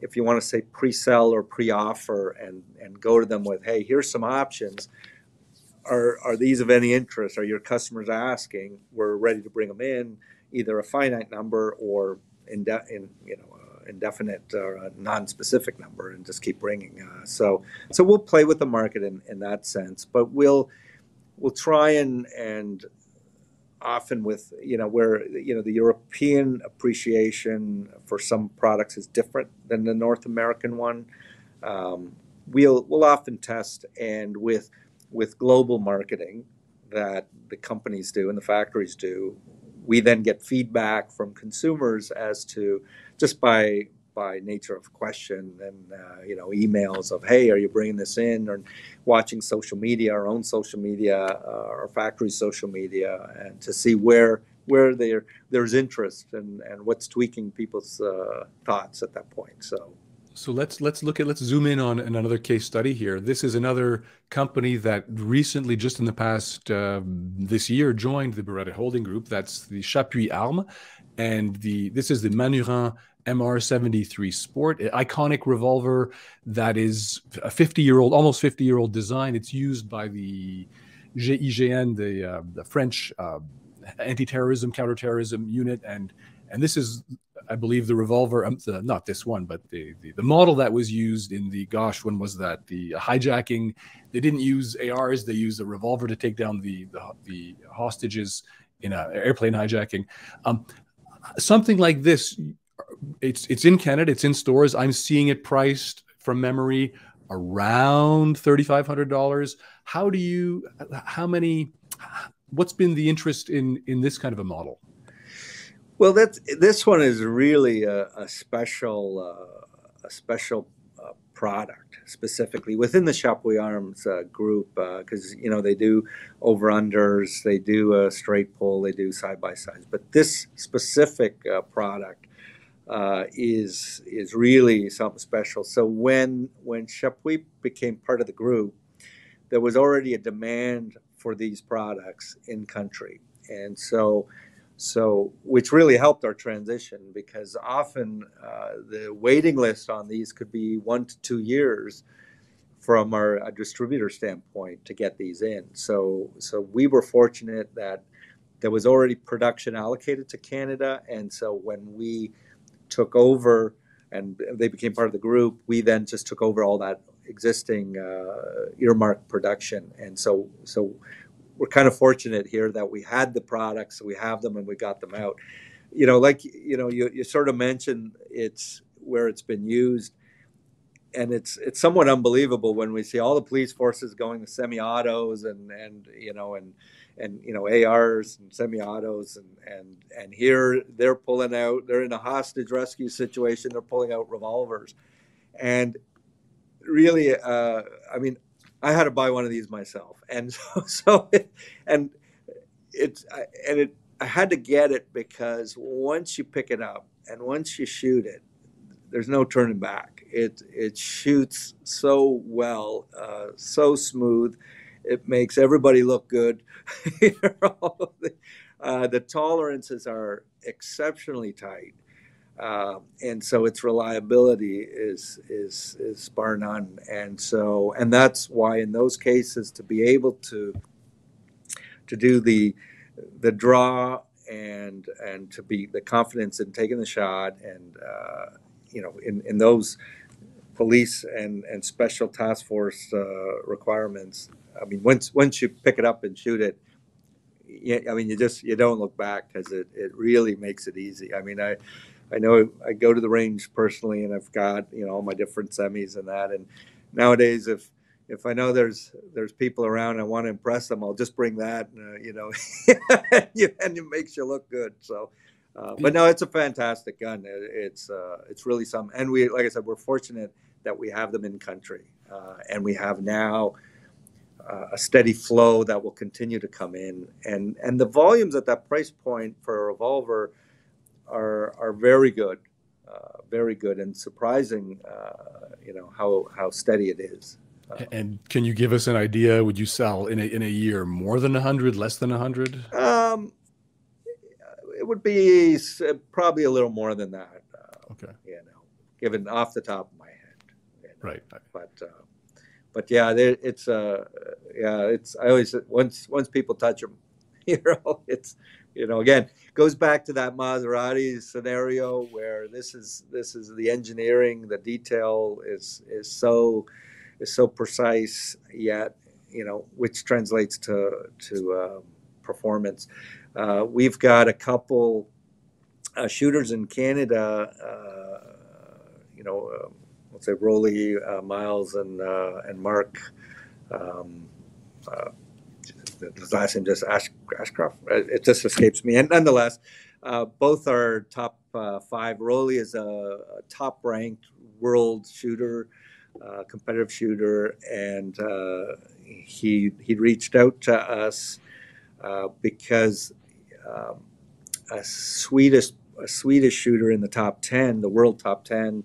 Speaker 2: if you want to say pre sell or pre offer and, and go to them with, hey, here's some options. Are, are these of any interest? Are your customers asking? We're ready to bring them in, either a finite number or in, in you know uh, indefinite or a non-specific number, and just keep bringing. Uh, so so we'll play with the market in, in that sense, but we'll we'll try and and often with you know where you know the European appreciation for some products is different than the North American one. Um, we'll we'll often test and with with global marketing that the companies do and the factories do, we then get feedback from consumers as to just by by nature of question and uh, you know emails of hey are you bringing this in or watching social media our own social media uh, our factory social media and to see where where there there's interest and and what's tweaking people's uh, thoughts at that point so
Speaker 1: so let's let's look at let's zoom in on another case study here. This is another company that recently, just in the past uh, this year, joined the Beretta Holding Group. That's the Chapuis Armes, and the this is the Manurhin MR73 Sport, iconic revolver that is a 50 year old, almost 50 year old design. It's used by the GIGN, the, uh, the French uh, anti terrorism, counterterrorism unit. And, and this is, I believe, the revolver, um, the, not this one, but the, the, the, model that was used in the, gosh, when was that? The hijacking. They didn't use ARs, they used a revolver to take down the, the, the hostages in an airplane hijacking. Um, something like this it's it's in Canada. It's in stores. I'm seeing it priced from memory around thirty five hundred dollars. How do you? How many? what's been the interest in in this kind of a model?
Speaker 2: Well, that's this one is really a, a special uh, a special uh, product specifically within the Chapuis Arms uh, group because uh, you know they do over unders, they do a straight pull, they do side by sides, but this specific uh, product uh, is is really something special. So when when Chapuis became part of the group, there was already a demand for these products in country, and so so, which really helped our transition because often uh, the waiting list on these could be one to two years from our distributor standpoint to get these in. So, so we were fortunate that there was already production allocated to Canada, and so when we took over and they became part of the group, we then just took over all that existing uh, earmark production, and so so we're kind of fortunate here that we had the products, we have them, and we got them out. You know, like you know, you, you sort of mentioned it's where it's been used, and it's it's somewhat unbelievable when we see all the police forces going to semi-autos and and you know and and you know ARs and semi-autos and and and here they're pulling out. They're in a hostage rescue situation. They're pulling out revolvers, and really, uh, I mean, I had to buy one of these myself, and so, so it, and it's and it I had to get it because once you pick it up and once you shoot it, there's no turning back. It it shoots so well, uh, so smooth. It makes everybody look good. uh, the tolerances are exceptionally tight. Uh, and so its reliability is is is bar none. And so and that's why in those cases to be able to to do the the draw and and to be the confidence in taking the shot and uh, you know in in those police and and special task force uh, requirements. I mean, once once you pick it up and shoot it, I mean, you just you don't look back because it, it really makes it easy. I mean, I I know I go to the range personally, and I've got you know all my different semis and that. And nowadays, if if I know there's there's people around and I want to impress them, I'll just bring that, and, uh, you know, and it makes you look good. So, uh, but no, it's a fantastic gun. It, it's uh, it's really some, and we like I said, we're fortunate that we have them in country, uh, and we have now. A steady flow that will continue to come in, and and the volumes at that price point for a revolver, are are very good, uh, very good, and surprising. Uh, you know how how steady it is.
Speaker 1: Uh, and can you give us an idea? Would you sell in a in a year more than hundred, less than hundred? Um,
Speaker 2: it would be probably a little more than that.
Speaker 1: Uh, okay.
Speaker 2: You know, given off the top of my head.
Speaker 1: You know? Right.
Speaker 2: But uh, but yeah, it's uh yeah it's I always once once people touch them, you know, it's you know again goes back to that Maserati scenario where this is this is the engineering, the detail is is so is so precise yet you know which translates to to uh, performance. Uh, we've got a couple uh, shooters in Canada, uh, you know, um, let's say Rolly, uh, Miles, and uh, and Mark. Um, his last name just Ash, Ashcroft. Uh, it just escapes me. And nonetheless, uh, both are top uh, five. Rolly is a, a top-ranked world shooter, uh, competitive shooter, and uh, he he reached out to us uh, because um, a Swedish a Swedish shooter in the top ten, the world top ten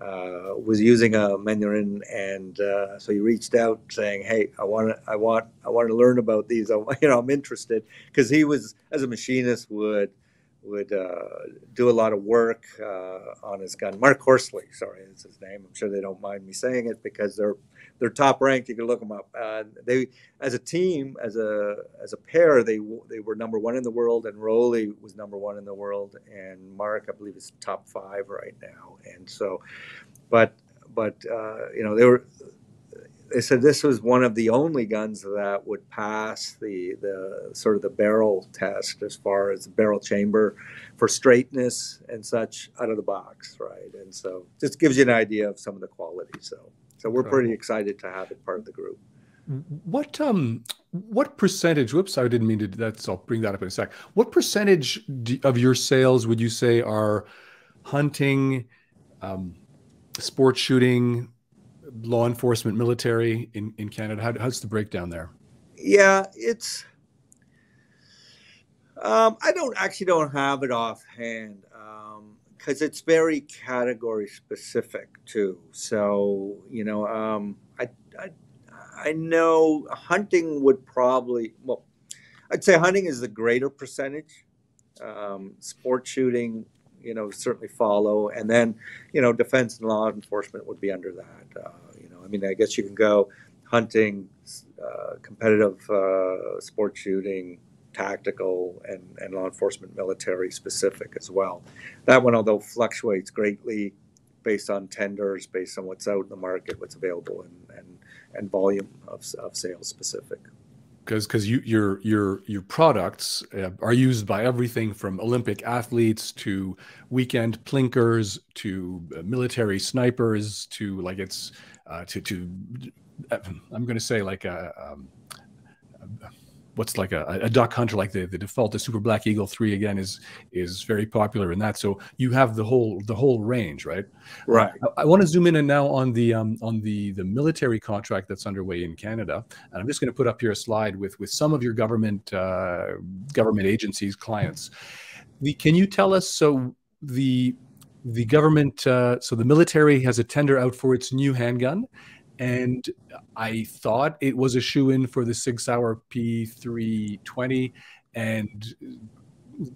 Speaker 2: uh, was using a Manurhin, and uh, so he reached out saying, "Hey, I want to, I want, I want to learn about these. I, you know, I'm interested." Because he was, as a machinist, would would uh, do a lot of work uh, on his gun. Mark Horsley, sorry, is his name. I'm sure they don't mind me saying it because they're they're top ranked. You can look them up. Uh, they, as a team, as a as a pair, they they were number one in the world, and Rolly was number one in the world, and Mark, I believe, is top five right now. And so, but but uh, you know they were they said this was one of the only guns that would pass the the sort of the barrel test as far as the barrel chamber for straightness and such out of the box, right? And so just gives you an idea of some of the quality. So so we're pretty excited to have it part of the group.
Speaker 1: What um what percentage? Whoops, I didn't mean to. That's I'll bring that up in a sec. What percentage of your sales would you say are hunting, um, sports shooting, law enforcement, military in in Canada? How, how's the breakdown there?
Speaker 2: Yeah, it's. Um, I don't actually don't have it offhand because it's very category specific too. So you know, um, I, I I know hunting would probably well, I'd say hunting is the greater percentage. Um, sport shooting, you know, certainly follow, and then you know, defense and law enforcement would be under that. Uh, you know, I mean, I guess you can go hunting, uh, competitive uh, sport shooting, tactical, and, and law enforcement military specific as well. That one, although fluctuates greatly based on tenders, based on what's out in the market, what's available, and, and and volume of, of sales specific
Speaker 1: because because you your your your products uh, are used by everything from Olympic athletes to weekend plinkers to uh, military snipers to like it's uh, to to uh, I'm going to say like a, um, what's like a, a, duck hunter like the, the default the super black eagle 3 again is is very popular in that. So you have the whole the whole range right?
Speaker 2: Right.
Speaker 1: I, I want to zoom in and now on the um, on the the military contract that's underway in canada. And i'm just going to put up here a slide with with some of your government uh, government agencies clients. The, can you tell us so the the government uh, so the military has a tender out for its new handgun and I thought it was a shoe in for the Sig Sauer P320, and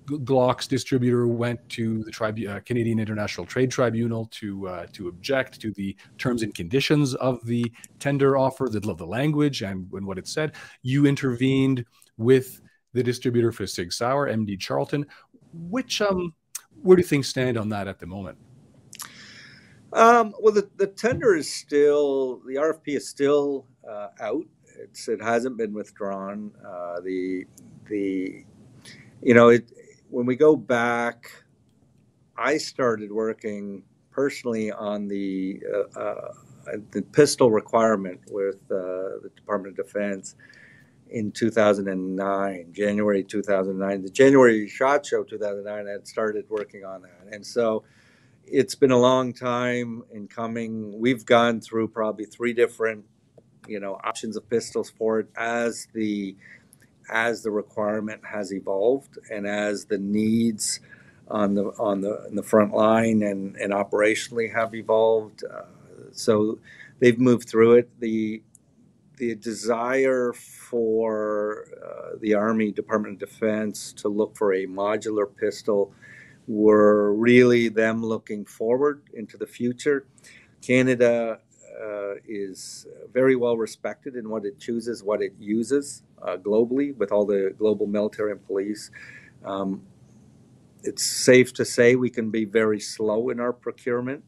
Speaker 1: Glock's distributor went to the tribu- uh, Canadian International Trade Tribunal to uh, to object to the terms and conditions of the tender offer, the, love the language, and, and what it said. You intervened with the distributor for Sig Sauer, MD Charlton. Which um, where do things stand on that at the moment?
Speaker 2: Um, well, the, the tender is still, the RFP is still uh, out. It's, it hasn't been withdrawn. Uh, the, the, you know, it, when we go back, I started working personally on the, uh, uh the pistol requirement with uh, the Department of Defense in 2009, January 2009. The January SHOT Show 2009, I had started working on that. And so, it's been a long time in coming. We've gone through probably three different, you know, options of pistols for it as the as the requirement has evolved and as the needs on the on the the front line and and operationally have evolved. Uh, so they've moved through it. The the desire for uh, the Army Department of Defense to look for a modular pistol were really them looking forward into the future. Canada uh, is very well respected in what it chooses, what it uses uh, globally with all the global military and police. Um, it's safe to say we can be very slow in our procurement.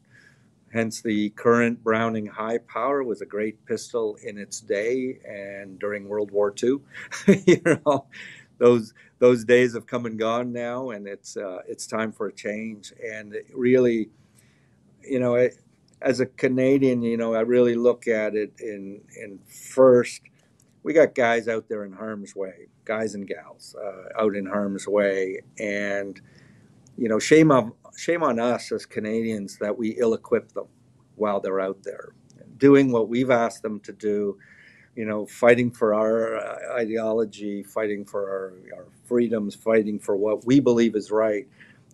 Speaker 2: Hence, the current Browning High Power was a great pistol in its day and during World War II. you know, those those days have come and gone now, and it's uh, it's time for a change. And really, you know, as a Canadian, you know, I really look at it in in first. We got guys out there in harm's way, guys and gals uh, out in harm's way, and you know, shame on shame on us as Canadians that we ill-equip them while they're out there doing what we've asked them to do you know, fighting for our uh, ideology, fighting for our, our freedoms, fighting for what we believe is right,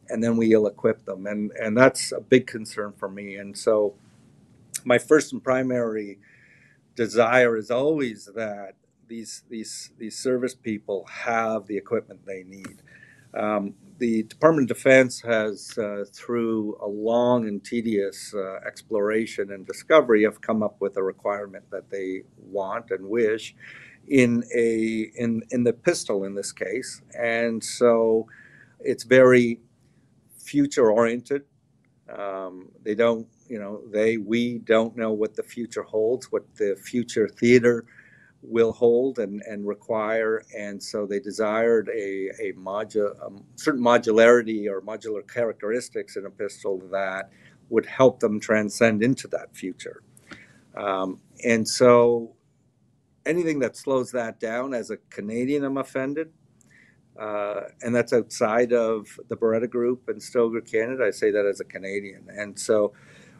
Speaker 2: and then we ill-equip them, and and that's a big concern for me. And so, my first and primary desire is always that these these these service people have the equipment they need. Um, the Department of Defense has, uh, through a long and tedious uh, exploration and discovery, have come up with a requirement that they want and wish in a in in the pistol in this case, and so it's very future oriented. Um, they don't, you know, they we don't know what the future holds, what the future theater will hold and, and require. And so they desired a, a modu- um, certain modularity or modular characteristics in a pistol that would help them transcend into that future. Um, and so anything that slows that down, as a Canadian, I'm offended. Uh, and that's outside of the Beretta Group and Stoeger Canada. I say that as a Canadian. And so,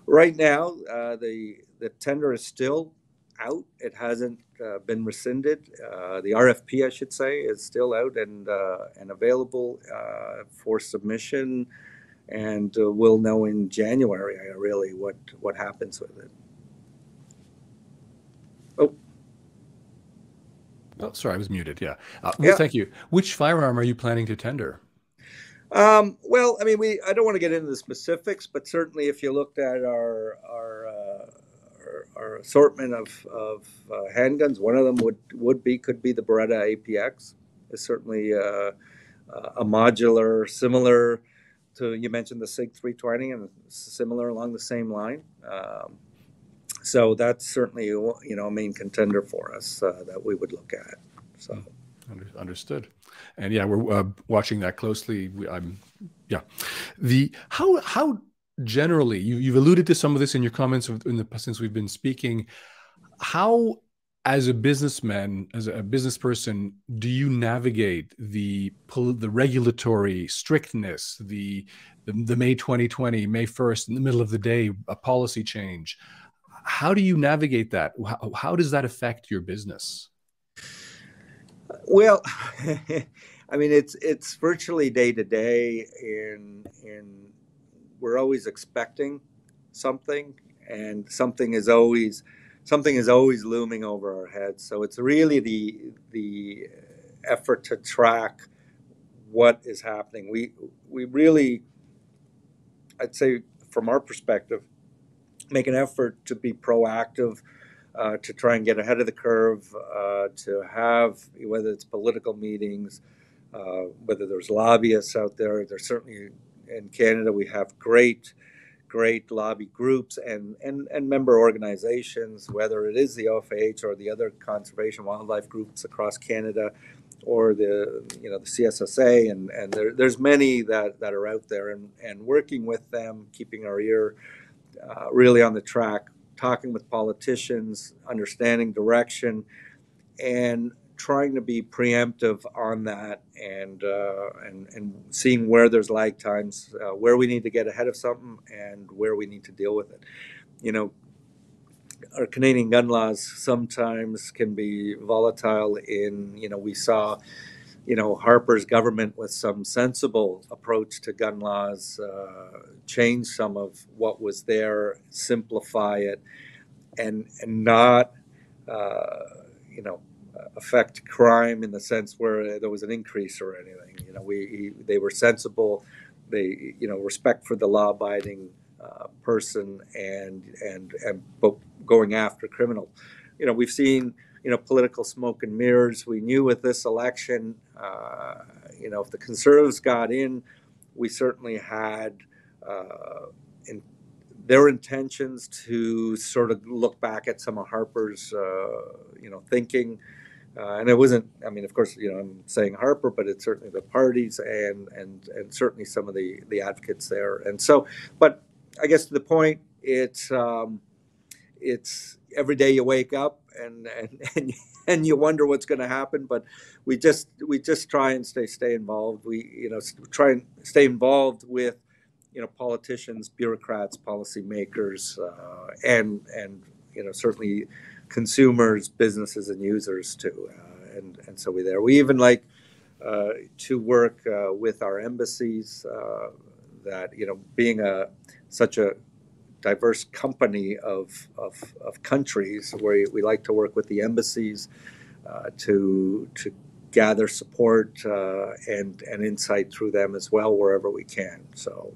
Speaker 2: right now, uh, the the tender is still out. It hasn't uh, been rescinded. Uh, the RFP, I should say, is still out and uh, and available uh, for submission. And we'll know in January, really, what what happens with it.
Speaker 1: Oh. Oh, sorry, I was muted. Yeah. Uh, well, yeah. Thank you. Which firearm are you planning to tender?
Speaker 2: Um, well, I mean, we I don't want to get into the specifics, but certainly if you looked at our our uh, our, assortment of, of uh, handguns, one of them would would be could be the Beretta APX. It's certainly uh, uh, a modular, similar to you mentioned the Sig 320, and similar along the same line. Um, so that's certainly you know a main contender for us uh, that we would look at. So
Speaker 1: understood, and yeah, we're uh, watching that closely. I'm yeah, the how how generally you, you've alluded to some of this in your comments in the since we've been speaking. How as a businessman, as a business person, do you navigate the the regulatory strictness, the, the, the May 2020, May 1st, in the middle of the day, a policy change? how do you navigate that? How, how does that affect your business?
Speaker 2: Well, I mean, it's it's virtually day to day, in and we're always expecting something, and something is always something is always looming over our heads. So it's really the the effort to track what is happening. We we really, I'd say, from our perspective, make an effort to be proactive, uh, to try and get ahead of the curve, uh, to have whether it's political meetings, uh, whether there's lobbyists out there. There's certainly in Canada we have great, great lobby groups and, and, and member organizations, whether it is the OFAH or the other conservation wildlife groups across Canada or the you know the CSSA and and there, there's many that, that are out there and, and working with them keeping our ear uh, really on the track, talking with politicians, understanding direction, and trying to be preemptive on that and uh, and and seeing where there's lag times, uh, where we need to get ahead of something, and where we need to deal with it. You know, our Canadian gun laws sometimes can be volatile. In you know, we saw you know, Harper's government with some sensible approach to gun laws, uh, change some of what was there, simplify it, and and not, uh, you know, affect crime in the sense where there was an increase or anything. You know, we they were sensible, they you know respect for the law-abiding uh, person and and and going after criminal. You know, we've seen you know, political smoke and mirrors. We knew with this election, uh, you know, if the Conservatives got in, we certainly had uh, in their intentions to sort of look back at some of Harper's, uh, you know, thinking. Uh, and it wasn't. I mean, of course, you know, I'm saying Harper, but it's certainly the parties and and and certainly some of the the advocates there. And so, but I guess to the point, it's um, it's every day you wake up and and and, and you wonder what's going to happen. But we just we just try and stay stay involved. We you know try and stay involved with you know politicians, bureaucrats, policymakers, uh, and and you know certainly consumers, businesses, and users too. Uh, and and so we there. We even like uh, to work uh, with our embassies. Uh, that you know being a such a diverse company of, of, of countries where we like to work with the embassies uh, to, to gather support uh, and, and insight through them as well wherever we can. So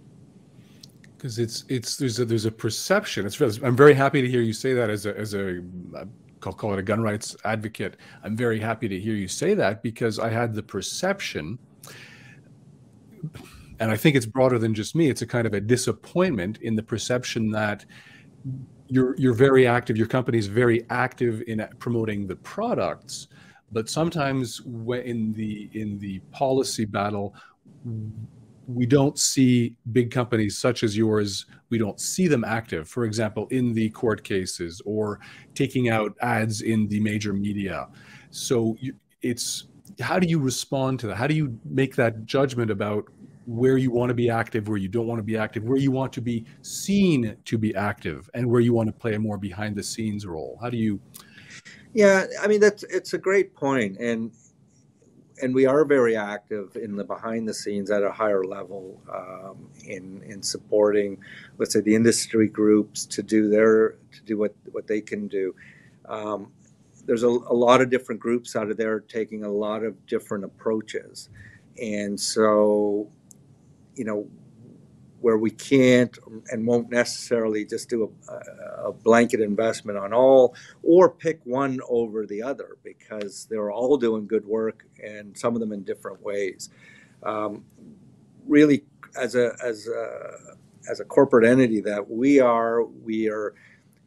Speaker 1: because it's it's there's a there's a perception. It's I'm very happy to hear you say that as a as a I'll call it a gun rights advocate. I'm very happy to hear you say that because I had the perception and I think it's broader than just me. It's a kind of a disappointment in the perception that you're you're very active. Your company is very active in promoting the products, but sometimes in the in the policy battle, we don't see big companies such as yours, we don't see them active, for example, in the court cases or taking out ads in the major media. So you, it's how do you respond to that? How do you make that judgment about where you want to be active, where you don't want to be active, where you want to be seen to be active, and where you want to play a more behind the scenes role? How do you?
Speaker 2: Yeah, I mean that's it's a great point, and and we are very active in the behind the scenes at a higher level um, in in supporting, let's say, the industry groups to do their to do what what they can do. Um, there's a, a, lot of different groups out of there taking a lot of different approaches, and so, you know, where we can't and won't necessarily just do a, a, blanket investment on all or pick one over the other because they're all doing good work and some of them in different ways. Um, really, as a as a as a corporate entity that we are, we are,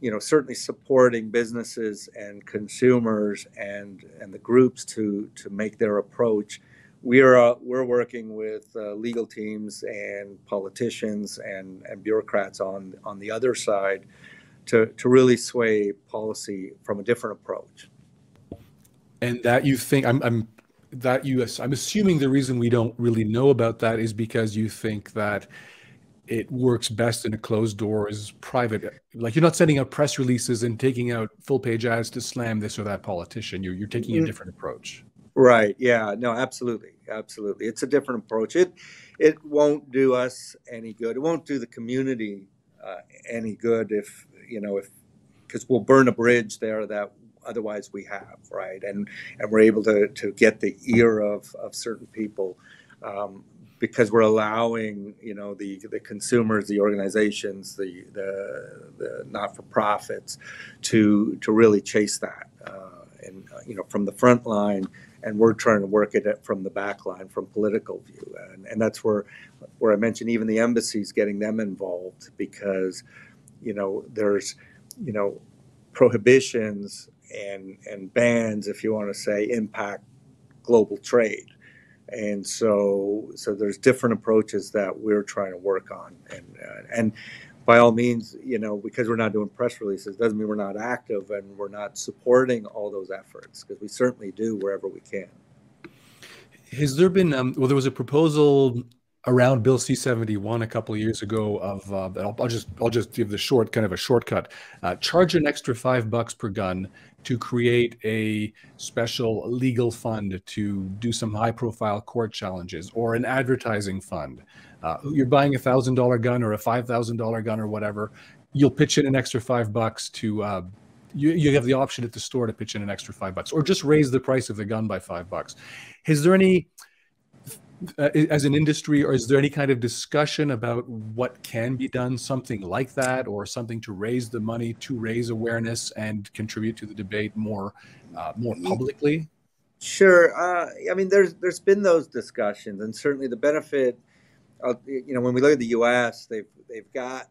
Speaker 2: you know, certainly supporting businesses and consumers and and the groups to to make their approach we're uh, we're working with uh, legal teams and politicians and, and bureaucrats on on the other side to to really sway policy from a different approach.
Speaker 1: And that you think I'm, I'm that you I'm assuming the reason we don't really know about that is because you think that it works best in a closed doors private like you're not sending out press releases and taking out full page ads to slam this or that politician you're, you're taking a mm-hmm. different approach
Speaker 2: Right. Yeah. No. Absolutely. Absolutely. It's a different approach. It it won't do us any good. It won't do the community uh, any good if you know if because we'll burn a bridge there that otherwise we have right and and we're able to to get the ear of of certain people um, because we're allowing you know the the consumers the organizations the the, the not for profits to to really chase that uh, and uh, you know from the front line and we're trying to work it from the back line from political view. And, and that's where where i mentioned even the embassies getting them involved because you know there's you know prohibitions and and bans if you want to say impact global trade. And so so there's different approaches that we're trying to work on. And uh, and by all means, you know, because we're not doing press releases doesn't mean we're not active and we're not supporting all those efforts because we certainly do wherever we can.
Speaker 1: Has there been, um, well, there was a proposal around Bill C seventy one a couple of years ago of uh, I'll, I'll, just I'll just give the short kind of a shortcut. Uh, charge an extra five bucks per gun to create a special legal fund to do some high profile court challenges or an advertising fund uh, you're buying a thousand dollar gun or a five thousand dollar gun or whatever, you'll pitch in an extra five bucks to. Uh, you, you have the option at the store to pitch in an extra five bucks, or just raise the price of the gun by five bucks. Is there any, uh, as an industry, or is there any kind of discussion about what can be done, something like that, or something to raise the money to raise awareness and contribute to the debate more, uh, more publicly?
Speaker 2: Sure. Uh, I mean, there's there's been those discussions, and certainly the benefit you know, when we look at the U.S., they've they've got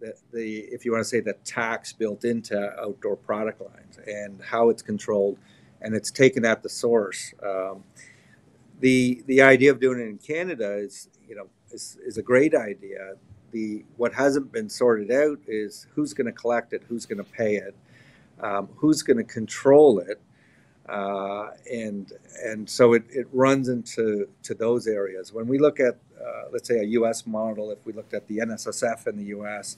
Speaker 2: the, the if you want to say the tax built into outdoor product lines and how it's controlled, and it's taken at the source. Um, the the idea of doing it in Canada is you know is, is a great idea. The what hasn't been sorted out is who's going to collect it, who's going to pay it, um, who's going to control it, uh, and and so it, it runs into to those areas. When we look at uh, let's say a U.S. model, if we looked at the NSSF in the U.S.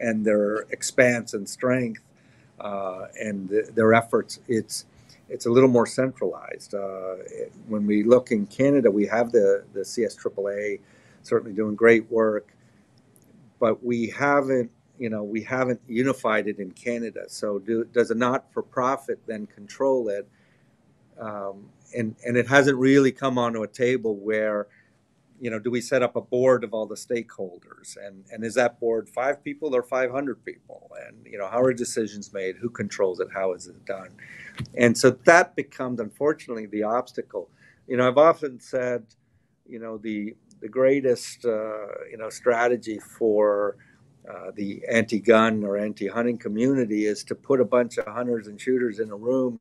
Speaker 2: and their expanse and strength uh, and the, their efforts, it's it's a little more centralized. Uh, it, when we look in Canada, we have the the CSAAA certainly doing great work, but we haven't you know we haven't unified it in Canada. So do, does a not for profit then control it? Um, and and it hasn't really come onto a table where you know, do we set up a board of all the stakeholders? And, and is that board five people or 500 people? And, you know, how are decisions made? Who controls it? How is it done? And so that becomes, unfortunately, the obstacle. You know, I've often said, you know, the, the greatest, uh, you know, strategy for uh, the anti-gun or anti-hunting community is to put a bunch of hunters and shooters in a room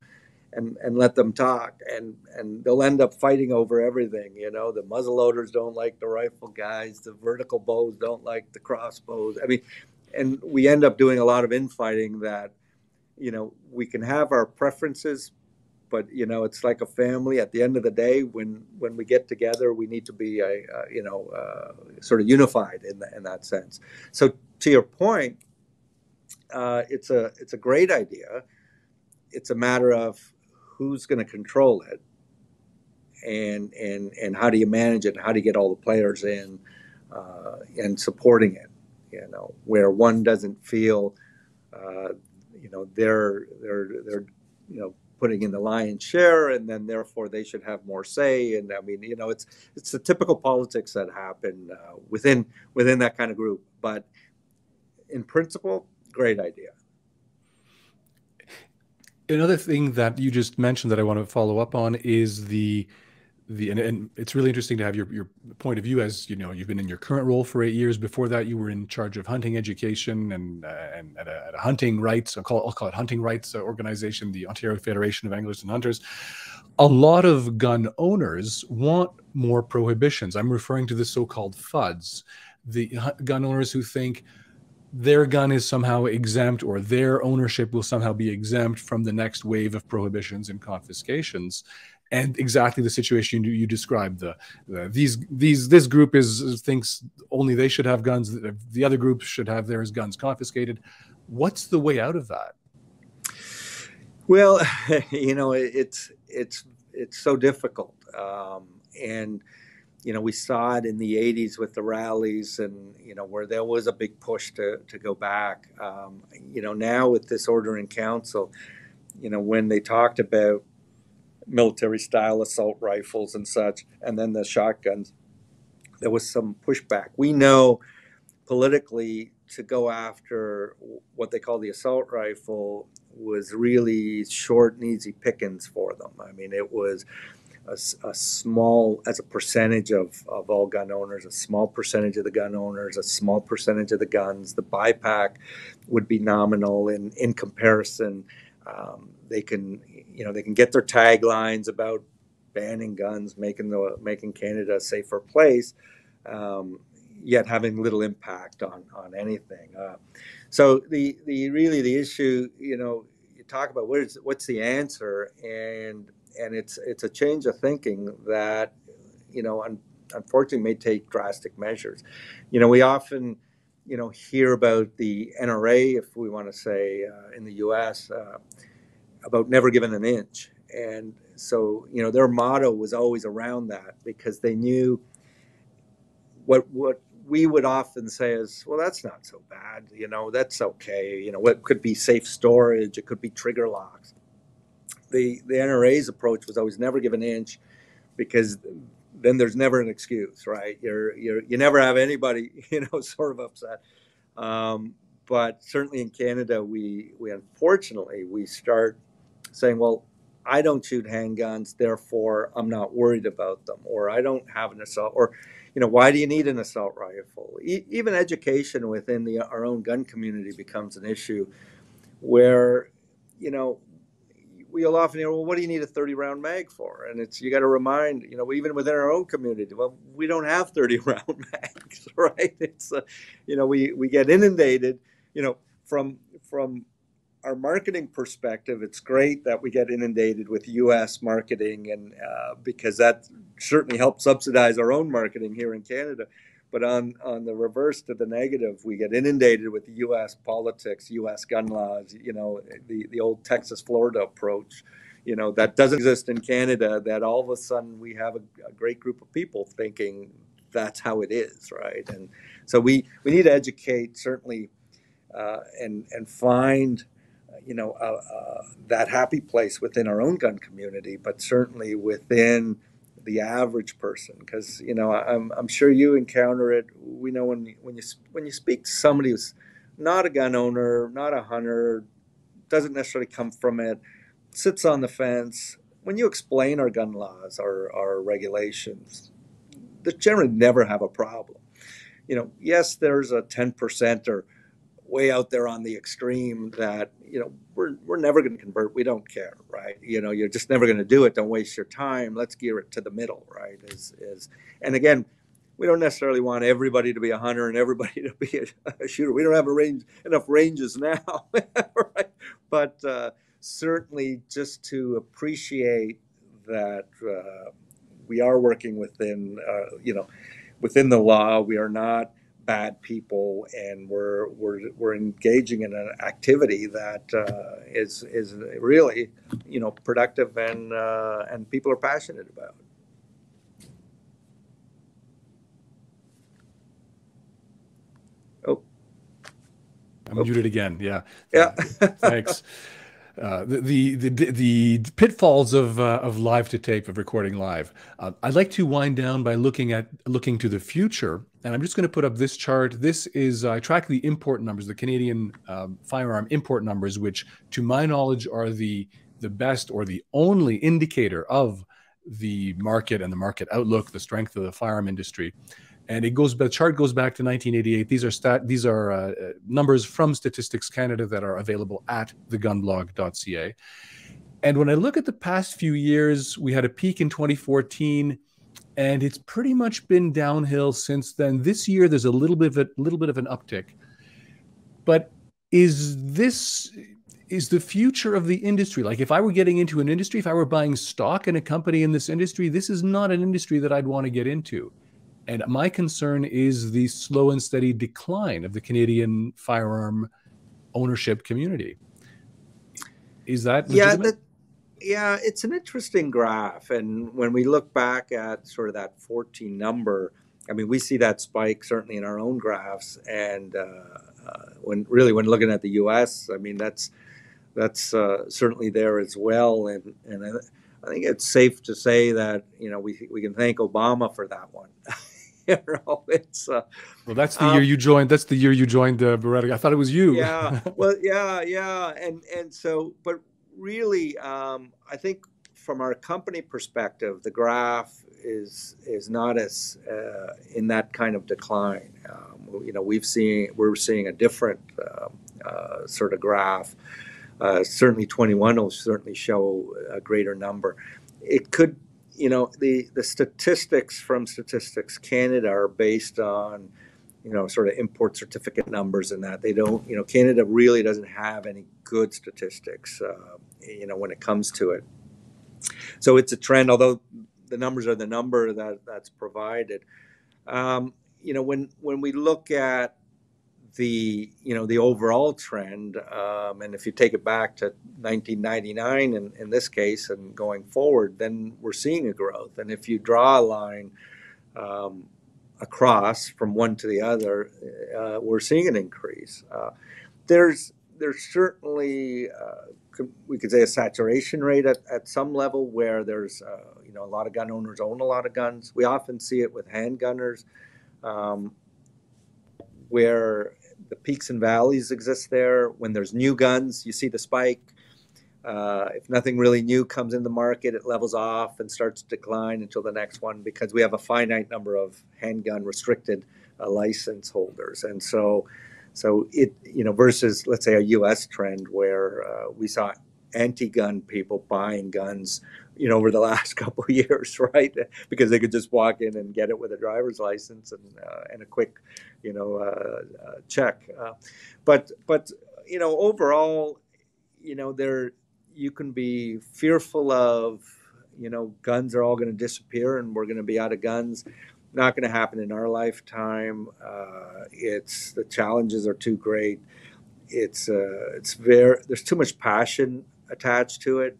Speaker 2: and and let them talk. And and they'll end up fighting over everything you know? The muzzleloaders don't like the rifle guys the vertical bows don't like the crossbows. I mean and we end up doing a lot of infighting that you know we can have our preferences but you know it's like a family. At the end of the day when when we get together we need to be a, a you know uh, sort of unified in, the, in that sense. So to your point uh, it's a it's a great idea. It's a matter of who's going to control it and and and how do you manage it and how do you get all the players in uh, and supporting it you know? Where one doesn't feel uh, you know they're they're they're you know putting in the lion's share and then therefore they should have more say and i mean you know it's it's the typical politics that happen uh, within within that kind of group. But in principle great idea
Speaker 1: another thing that you just mentioned that I want to follow up on is the the and, and, it's really interesting to have your your point of view as you know you've been in your current role for eight years. Before that, you were in charge of hunting education and uh, and at a, at a, hunting rights I'll call, it, I'll call it hunting rights organization, the Ontario Federation of Anglers and Hunters. A lot of gun owners want more prohibitions. I'm referring to the so-called Fudds, the gun owners who think their gun is somehow exempt or their ownership will somehow be exempt from the next wave of prohibitions and confiscations. And exactly the situation you, you described the, the, these these this group is thinks only they should have guns the other group should have theirs guns confiscated. What's the way out of that?
Speaker 2: Well you know it's it's it's so difficult. Um, and you know, we saw it in the 80s with the rallies and, you know, where there was a big push to, to go back. Um, you know, now with this order in council, you know, when they talked about military style assault rifles and such, and then the shotguns, there was some pushback. We know politically to go after what they call the assault rifle was really short and easy pickings for them. I mean, it was a, a, small, as a percentage of, of all gun owners, a small percentage of the gun owners, a small percentage of the guns. The buyback would be nominal in, in comparison. Um, they can, you know, they can get their taglines about banning guns, making the making Canada a safer place, um, yet having little impact on on anything. Uh, so the the really the issue, you know, you talk about what is what's the answer, and and it's it's a change of thinking that you know un- unfortunately may take drastic measures. You know, we often you know hear about the NRA, if we want to say uh, in the U.S. Uh, about never giving an inch, and so you know their motto was always around that because they knew what what we would often say is, well, that's not so bad. You know, that's okay. You know, it could be safe storage. It could be trigger locks the the NRA's approach was always never give an inch because then there's never an excuse, right? You're you're you never have anybody you know sort of upset. Um, but certainly in Canada, we we unfortunately we start saying, well, I don't shoot handguns, therefore I'm not worried about them, or I don't have an assault, or you know, why do you need an assault rifle? E- even education within the our own gun community becomes an issue, where you know we'll often hear, well, what do you need a 30 round mag for? And it's, you got to remind, you know, even within our own community, well, we don't have 30 round mags, right? It's, uh, you know, we, we get inundated, you know, from, from our marketing perspective, it's great that we get inundated with U.S. marketing, and uh, because that certainly helps subsidize our own marketing here in Canada. But on, on the reverse to the negative, we get inundated with U.S. politics, U.S. gun laws, you know, the, the old Texas Florida approach, you know, that doesn't exist in Canada, that all of a sudden we have a, a great group of people thinking that's how it is, right? And so we, we need to educate, certainly, uh, and, and find you know, uh, uh, that happy place within our own gun community, but certainly within the average person because you know I'm, I'm sure you encounter it. We know when when you when you speak to somebody who's not a gun owner not a hunter doesn't necessarily come from it sits on the fence when you explain our gun laws our, our regulations they generally never have a problem. You know yes there's a 10% or way out there on the extreme that you know we're we're never going to convert. We don't care, right? You know, you're just never going to do it. Don't waste your time. Let's gear it to the middle, right? Is is and again, we don't necessarily want everybody to be a hunter and everybody to be a, a shooter. We don't have a range enough ranges now, right? But uh, certainly, just to appreciate that uh, we are working within, uh, you know, within the law. We are not bad people, and we're we're we're engaging in an activity that uh, is is really you know productive and uh, and people are passionate about.
Speaker 1: Oh, I'm muted again. Yeah.
Speaker 2: Yeah.
Speaker 1: Thanks. Uh, the, the, the the pitfalls of uh, of live to tape of recording live. Uh, I'd like to wind down by looking at looking to the future, and I'm just going to put up this chart. This is I track the import numbers, the Canadian um, firearm import numbers, which, to my knowledge, are the the best or the only indicator of the market and the market outlook, the strength of the firearm industry. And it goes the chart goes back to 1988 these are stat these are uh, numbers from statistics canada that are available at thegunblog.ca and when i look at the past few years we had a peak in 2014 and it's pretty much been downhill since then this year there's a little bit of a little bit of an uptick but is this is the future of the industry like if i were getting into an industry if i were buying stock in a company in this industry this is not an industry that i'd want to get into and my concern is the slow and steady decline of the Canadian firearm ownership community. Is that
Speaker 2: legitimate? yeah? That, yeah, it's an interesting graph, and when we look back at sort of that 14 number, I mean, we see that spike certainly in our own graphs, and uh, uh, when really when looking at the U.S., I mean, that's that's uh, certainly there as well, and and I, I think it's safe to say that you know we we can thank Obama for that one. you know, it's uh,
Speaker 1: well, that's the um, year you joined. That's the year you joined uh, Beretta. I thought it was you.
Speaker 2: Yeah. well, yeah, yeah, and and so, but really, um, I think from our company perspective, the graph is is not as uh, in that kind of decline. Um, you know, we've seen we're seeing a different um, uh, sort of graph. Uh, certainly, 21 will certainly show a greater number. It could you know the the statistics from Statistics Canada are based on you know sort of import certificate numbers and that they don't you know Canada really doesn't have any good statistics uh, you know when it comes to it. So it's a trend, although the numbers are the number that that's provided. Um, you know when when we look at the you know the overall trend. Um, and if you take it back to 1999 in, in this case and going forward, then we're seeing a growth. And if you draw a line um, across from one to the other, uh, we're seeing an increase. Uh, there's there's certainly uh, we could say a saturation rate at, at some level where there's uh, you know a lot of gun owners own a lot of guns. We often see it with handgunners. Um, where the peaks and valleys exist there. When there's new guns, you see the spike. Uh, if nothing really new comes in the market, it levels off and starts to decline until the next one because we have a finite number of handgun restricted uh, license holders, and so so it you know versus let's say a U.S. trend where uh, we saw anti-gun people buying guns you know over the last couple of years right because they could just walk in and get it with a driver's license and uh, and a quick you know uh, check but but you know overall you know there you can be fearful of you know guns are all going to disappear and we're going to be out of guns not going to happen in our lifetime uh, it's the challenges are too great it's uh, it's very there's too much passion attached to it.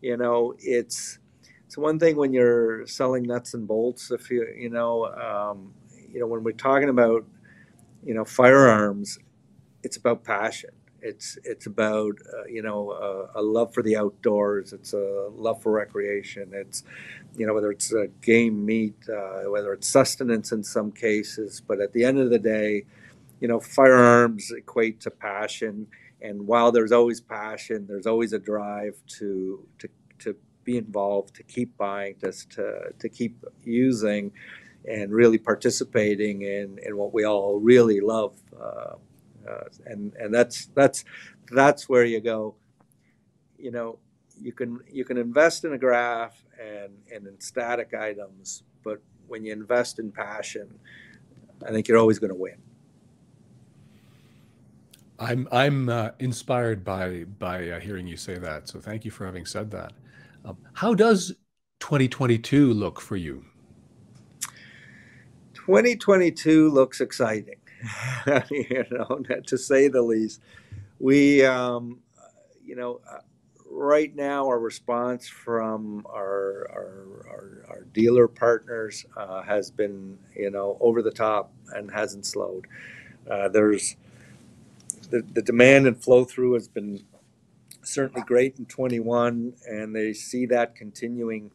Speaker 2: You know, it's it's one thing when you're selling nuts and bolts. If you you know, um, you know, when we're talking about you know firearms, it's about passion. It's it's about uh, you know uh, a love for the outdoors. It's a love for recreation. It's you know whether it's game meat, uh, whether it's sustenance in some cases. But at the end of the day, you know firearms equate to passion and while there's always passion, there's always a drive to to to be involved, to keep buying, just to to keep using, and really participating in in what we all really love. Uh, and and that's that's that's where you go. You know, you can you can invest in a graph and and in static items, but when you invest in passion, I think you're always going to win.
Speaker 1: I'm I'm uh, inspired by by uh, hearing you say that. So thank you for having said that. Um, how does 2022 look for you?
Speaker 2: 2022 looks exciting, you know, to say the least. We, um, you know, uh, right now our response from our our, our, our dealer partners uh, has been, you know, over the top and hasn't slowed. Uh, there's the, the demand and flow through has been certainly great in 21, and they see that continuing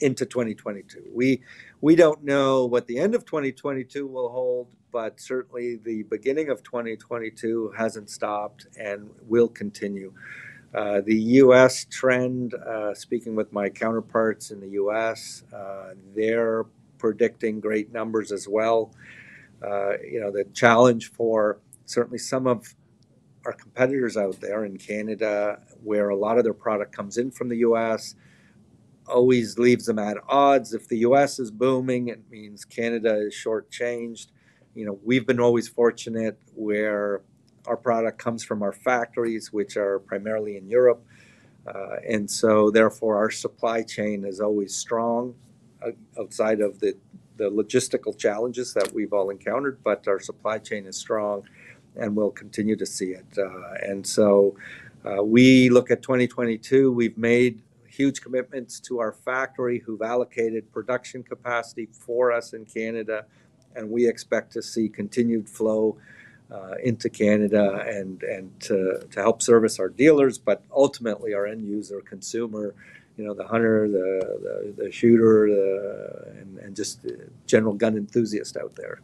Speaker 2: into 2022. We we don't know what the end of 2022 will hold, but certainly the beginning of 2022 hasn't stopped and will continue. Uh, the U.S. trend, uh, speaking with my counterparts in the U.S., uh, they're predicting great numbers as well. Uh, you know, the challenge for certainly some of our competitors out there in Canada, where a lot of their product comes in from the U.S., always leaves them at odds. If the U.S. is booming, it means Canada is shortchanged. You know, we've been always fortunate where our product comes from our factories, which are primarily in Europe, uh, and so therefore our supply chain is always strong uh, outside of the the logistical challenges that we've all encountered, but our supply chain is strong and we'll continue to see it. Uh, and so uh, we look at 2022, we've made huge commitments to our factory who've allocated production capacity for us in Canada, and we expect to see continued flow uh, into Canada and, and to, to help service our dealers, but ultimately our end user consumer, you know, the hunter, the, the, the shooter, the, and, and just general gun enthusiast out there.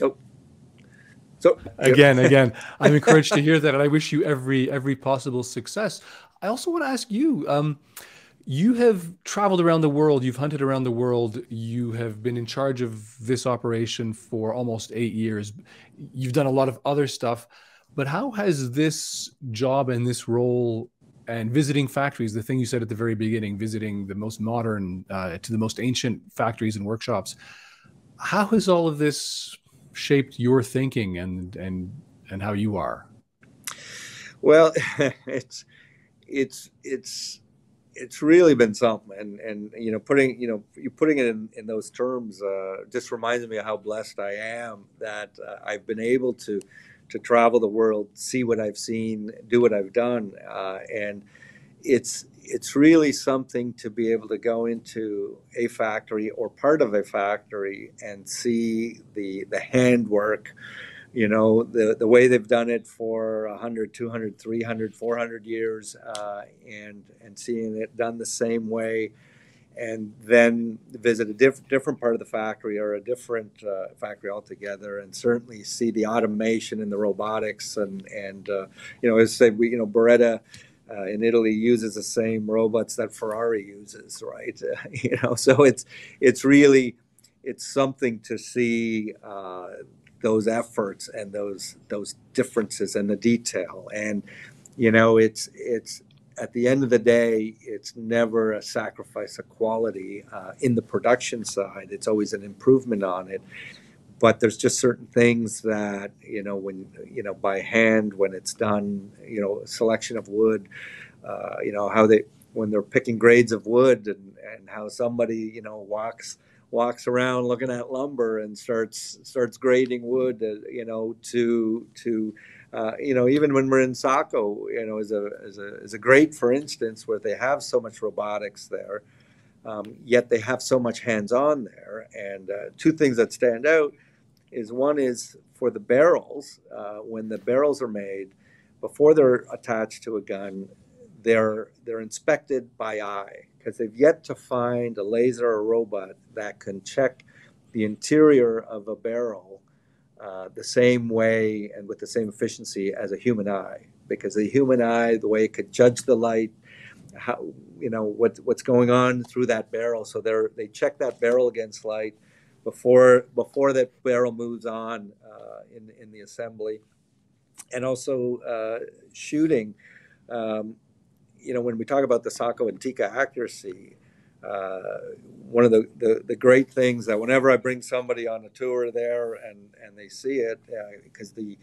Speaker 2: Oh.
Speaker 1: So again, again, I'm encouraged to hear that, and I wish you every every possible success. I also want to ask you. Um, you have traveled around the world. You've hunted around the world. You have been in charge of this operation for almost eight years. You've done a lot of other stuff, but how has this job and this role and visiting factories, the thing you said at the very beginning, visiting the most modern uh, to the most ancient factories and workshops, how has all of this shaped your thinking and and and how you are?
Speaker 2: Well, it's it's it's it's really been something, and and you know putting you know you putting it in, in those terms uh, just reminds me of how blessed I am that uh, I've been able to to travel the world, see what I've seen, do what I've done, uh, and it's it's really something to be able to go into a factory or part of a factory and see the the handwork you know the the way they've done it for 100 200 300 400 years uh, and and seeing it done the same way and then visit a diff- different part of the factory or a different uh, factory altogether and certainly see the automation and the robotics and and uh, you know as I say, we you know Beretta uh, in Italy uses the same robots that Ferrari uses, right? You know, so it's it's really it's something to see uh, those efforts and those those differences and the detail, and you know, it's it's at the end of the day, it's never a sacrifice of quality uh, in the production side. It's always an improvement on it but there's just certain things that you know when you know by hand when it's done you know selection of wood uh, you know how they when they're picking grades of wood and, and how somebody you know walks walks around looking at lumber and starts starts grading wood uh, you know to to uh, you know even when we're in Sako you know is a, is a is a great for instance where they have so much robotics there um, yet they have so much hands-on there. And uh, two things that stand out is one is for the barrels uh, when the barrels are made before they're attached to a gun they're they're inspected by eye because they've yet to find a laser or robot that can check the interior of a barrel uh, the same way and with the same efficiency as a human eye because the human eye the way it could judge the light how you know what what's going on through that barrel so they're they check that barrel against light before before that barrel moves on uh, in in the assembly, and also uh, shooting. Um, you know, when we talk about the Sako and Tikka accuracy, uh, one of the, the, the, great things that whenever I bring somebody on a tour there and, and they see it, because uh, the,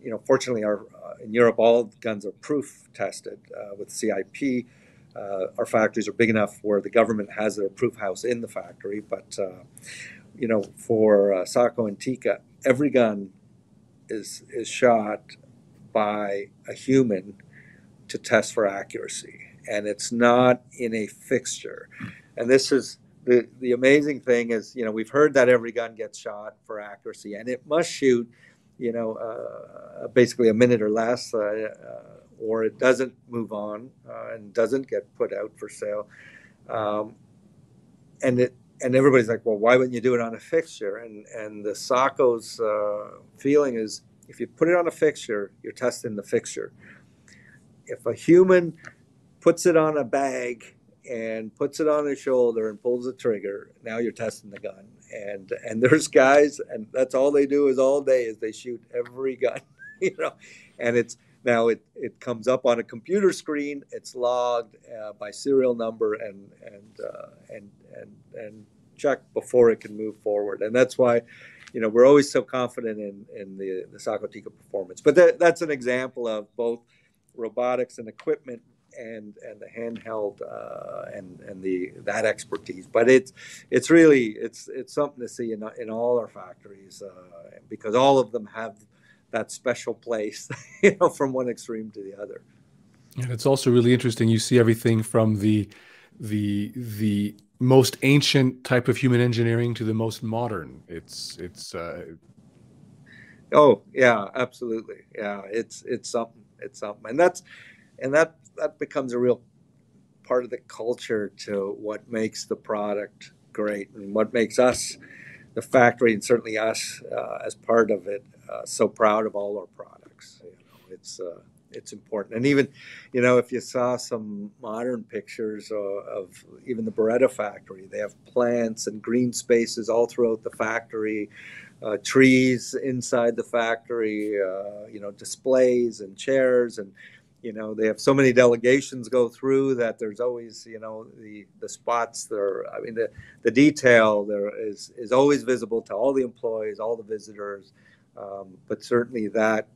Speaker 2: you know, fortunately, our uh, in Europe all guns are proof tested uh, with CIP. Uh, our factories are big enough where the government has their proof house in the factory, but you know, for Sako and Tikka, every gun is is shot by a human to test for accuracy, and it's not in a fixture. And this is the the amazing thing is, you know, we've heard that every gun gets shot for accuracy, and it must shoot, you know, uh, basically a minute or less, uh, uh, or it doesn't move on uh, and doesn't get put out for sale. Um, and it and everybody's like, well, why wouldn't you do it on a fixture? And and the Sako's uh, feeling is, if you put it on a fixture, you're testing the fixture if a human puts it on a bag and puts it on his shoulder and pulls the trigger, now you're testing the gun. And and there's guys, and that's all they do is all day is they shoot every gun, you know. And it's now it, it comes up on a computer screen. It's logged uh, by serial number and and uh, and and and checked before it can move forward. And that's why, you know, we're always so confident in in the the Sako Tikka performance. But that, that's an example of both robotics and equipment and and the handheld uh, and and the that expertise. But it's it's really it's it's something to see in in all our factories uh, because all of them have that special place, you know, from one extreme to the other.
Speaker 1: And it's also really interesting. You see everything from the the the most ancient type of human engineering to the most modern. It's it's. Uh...
Speaker 2: Oh yeah, absolutely. Yeah, it's it's something it's something, and that's and that that becomes a real part of the culture to what makes the product great and what makes us, the factory, and certainly us uh, as part of it, uh, so proud of all our products. You know, it's uh, it's important, and even, you know, if you saw some modern pictures of, of even the Beretta factory, they have plants and green spaces all throughout the factory uh, trees inside the factory, uh, you know, displays and chairs, and you know they have so many delegations go through that there's always you know the the spots there. I mean the the detail there is is always visible to all the employees, all the visitors, um, but certainly that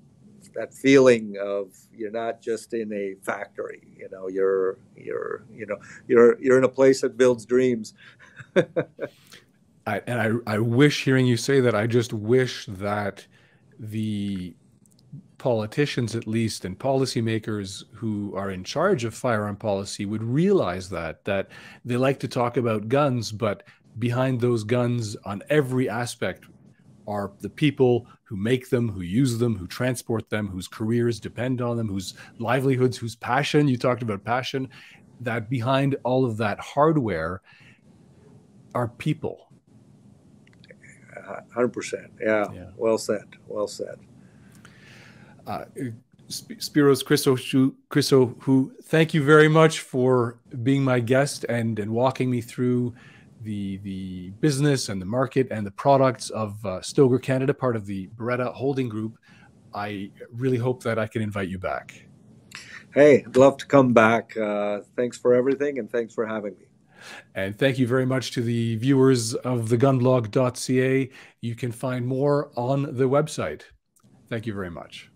Speaker 2: that feeling of you're not just in a factory you know you're you're you know you're you're in a place that builds dreams
Speaker 1: I, and I, I wish hearing you say that, I just wish that the politicians, at least, and policymakers who are in charge of firearm policy would realize that, that they like to talk about guns, but behind those guns on every aspect are the people who make them, who use them, who transport them, whose careers depend on them, whose livelihoods, whose passion, you talked about passion, that behind all of that hardware are people
Speaker 2: hundred percent. Yeah. yeah. Well said. Well said.
Speaker 1: Uh, Spyros Christo, Christo, who thank you very much for being my guest and and walking me through the the business and the market and the products of uh, Stoeger Canada, part of the Beretta Holding Group. I really hope that I can invite you back.
Speaker 2: Hey, I'd love to come back. Uh, thanks for everything, and thanks for having me.
Speaker 1: And thank you very much to the viewers of thegunblog.ca. You can find more on the website. Thank you very much.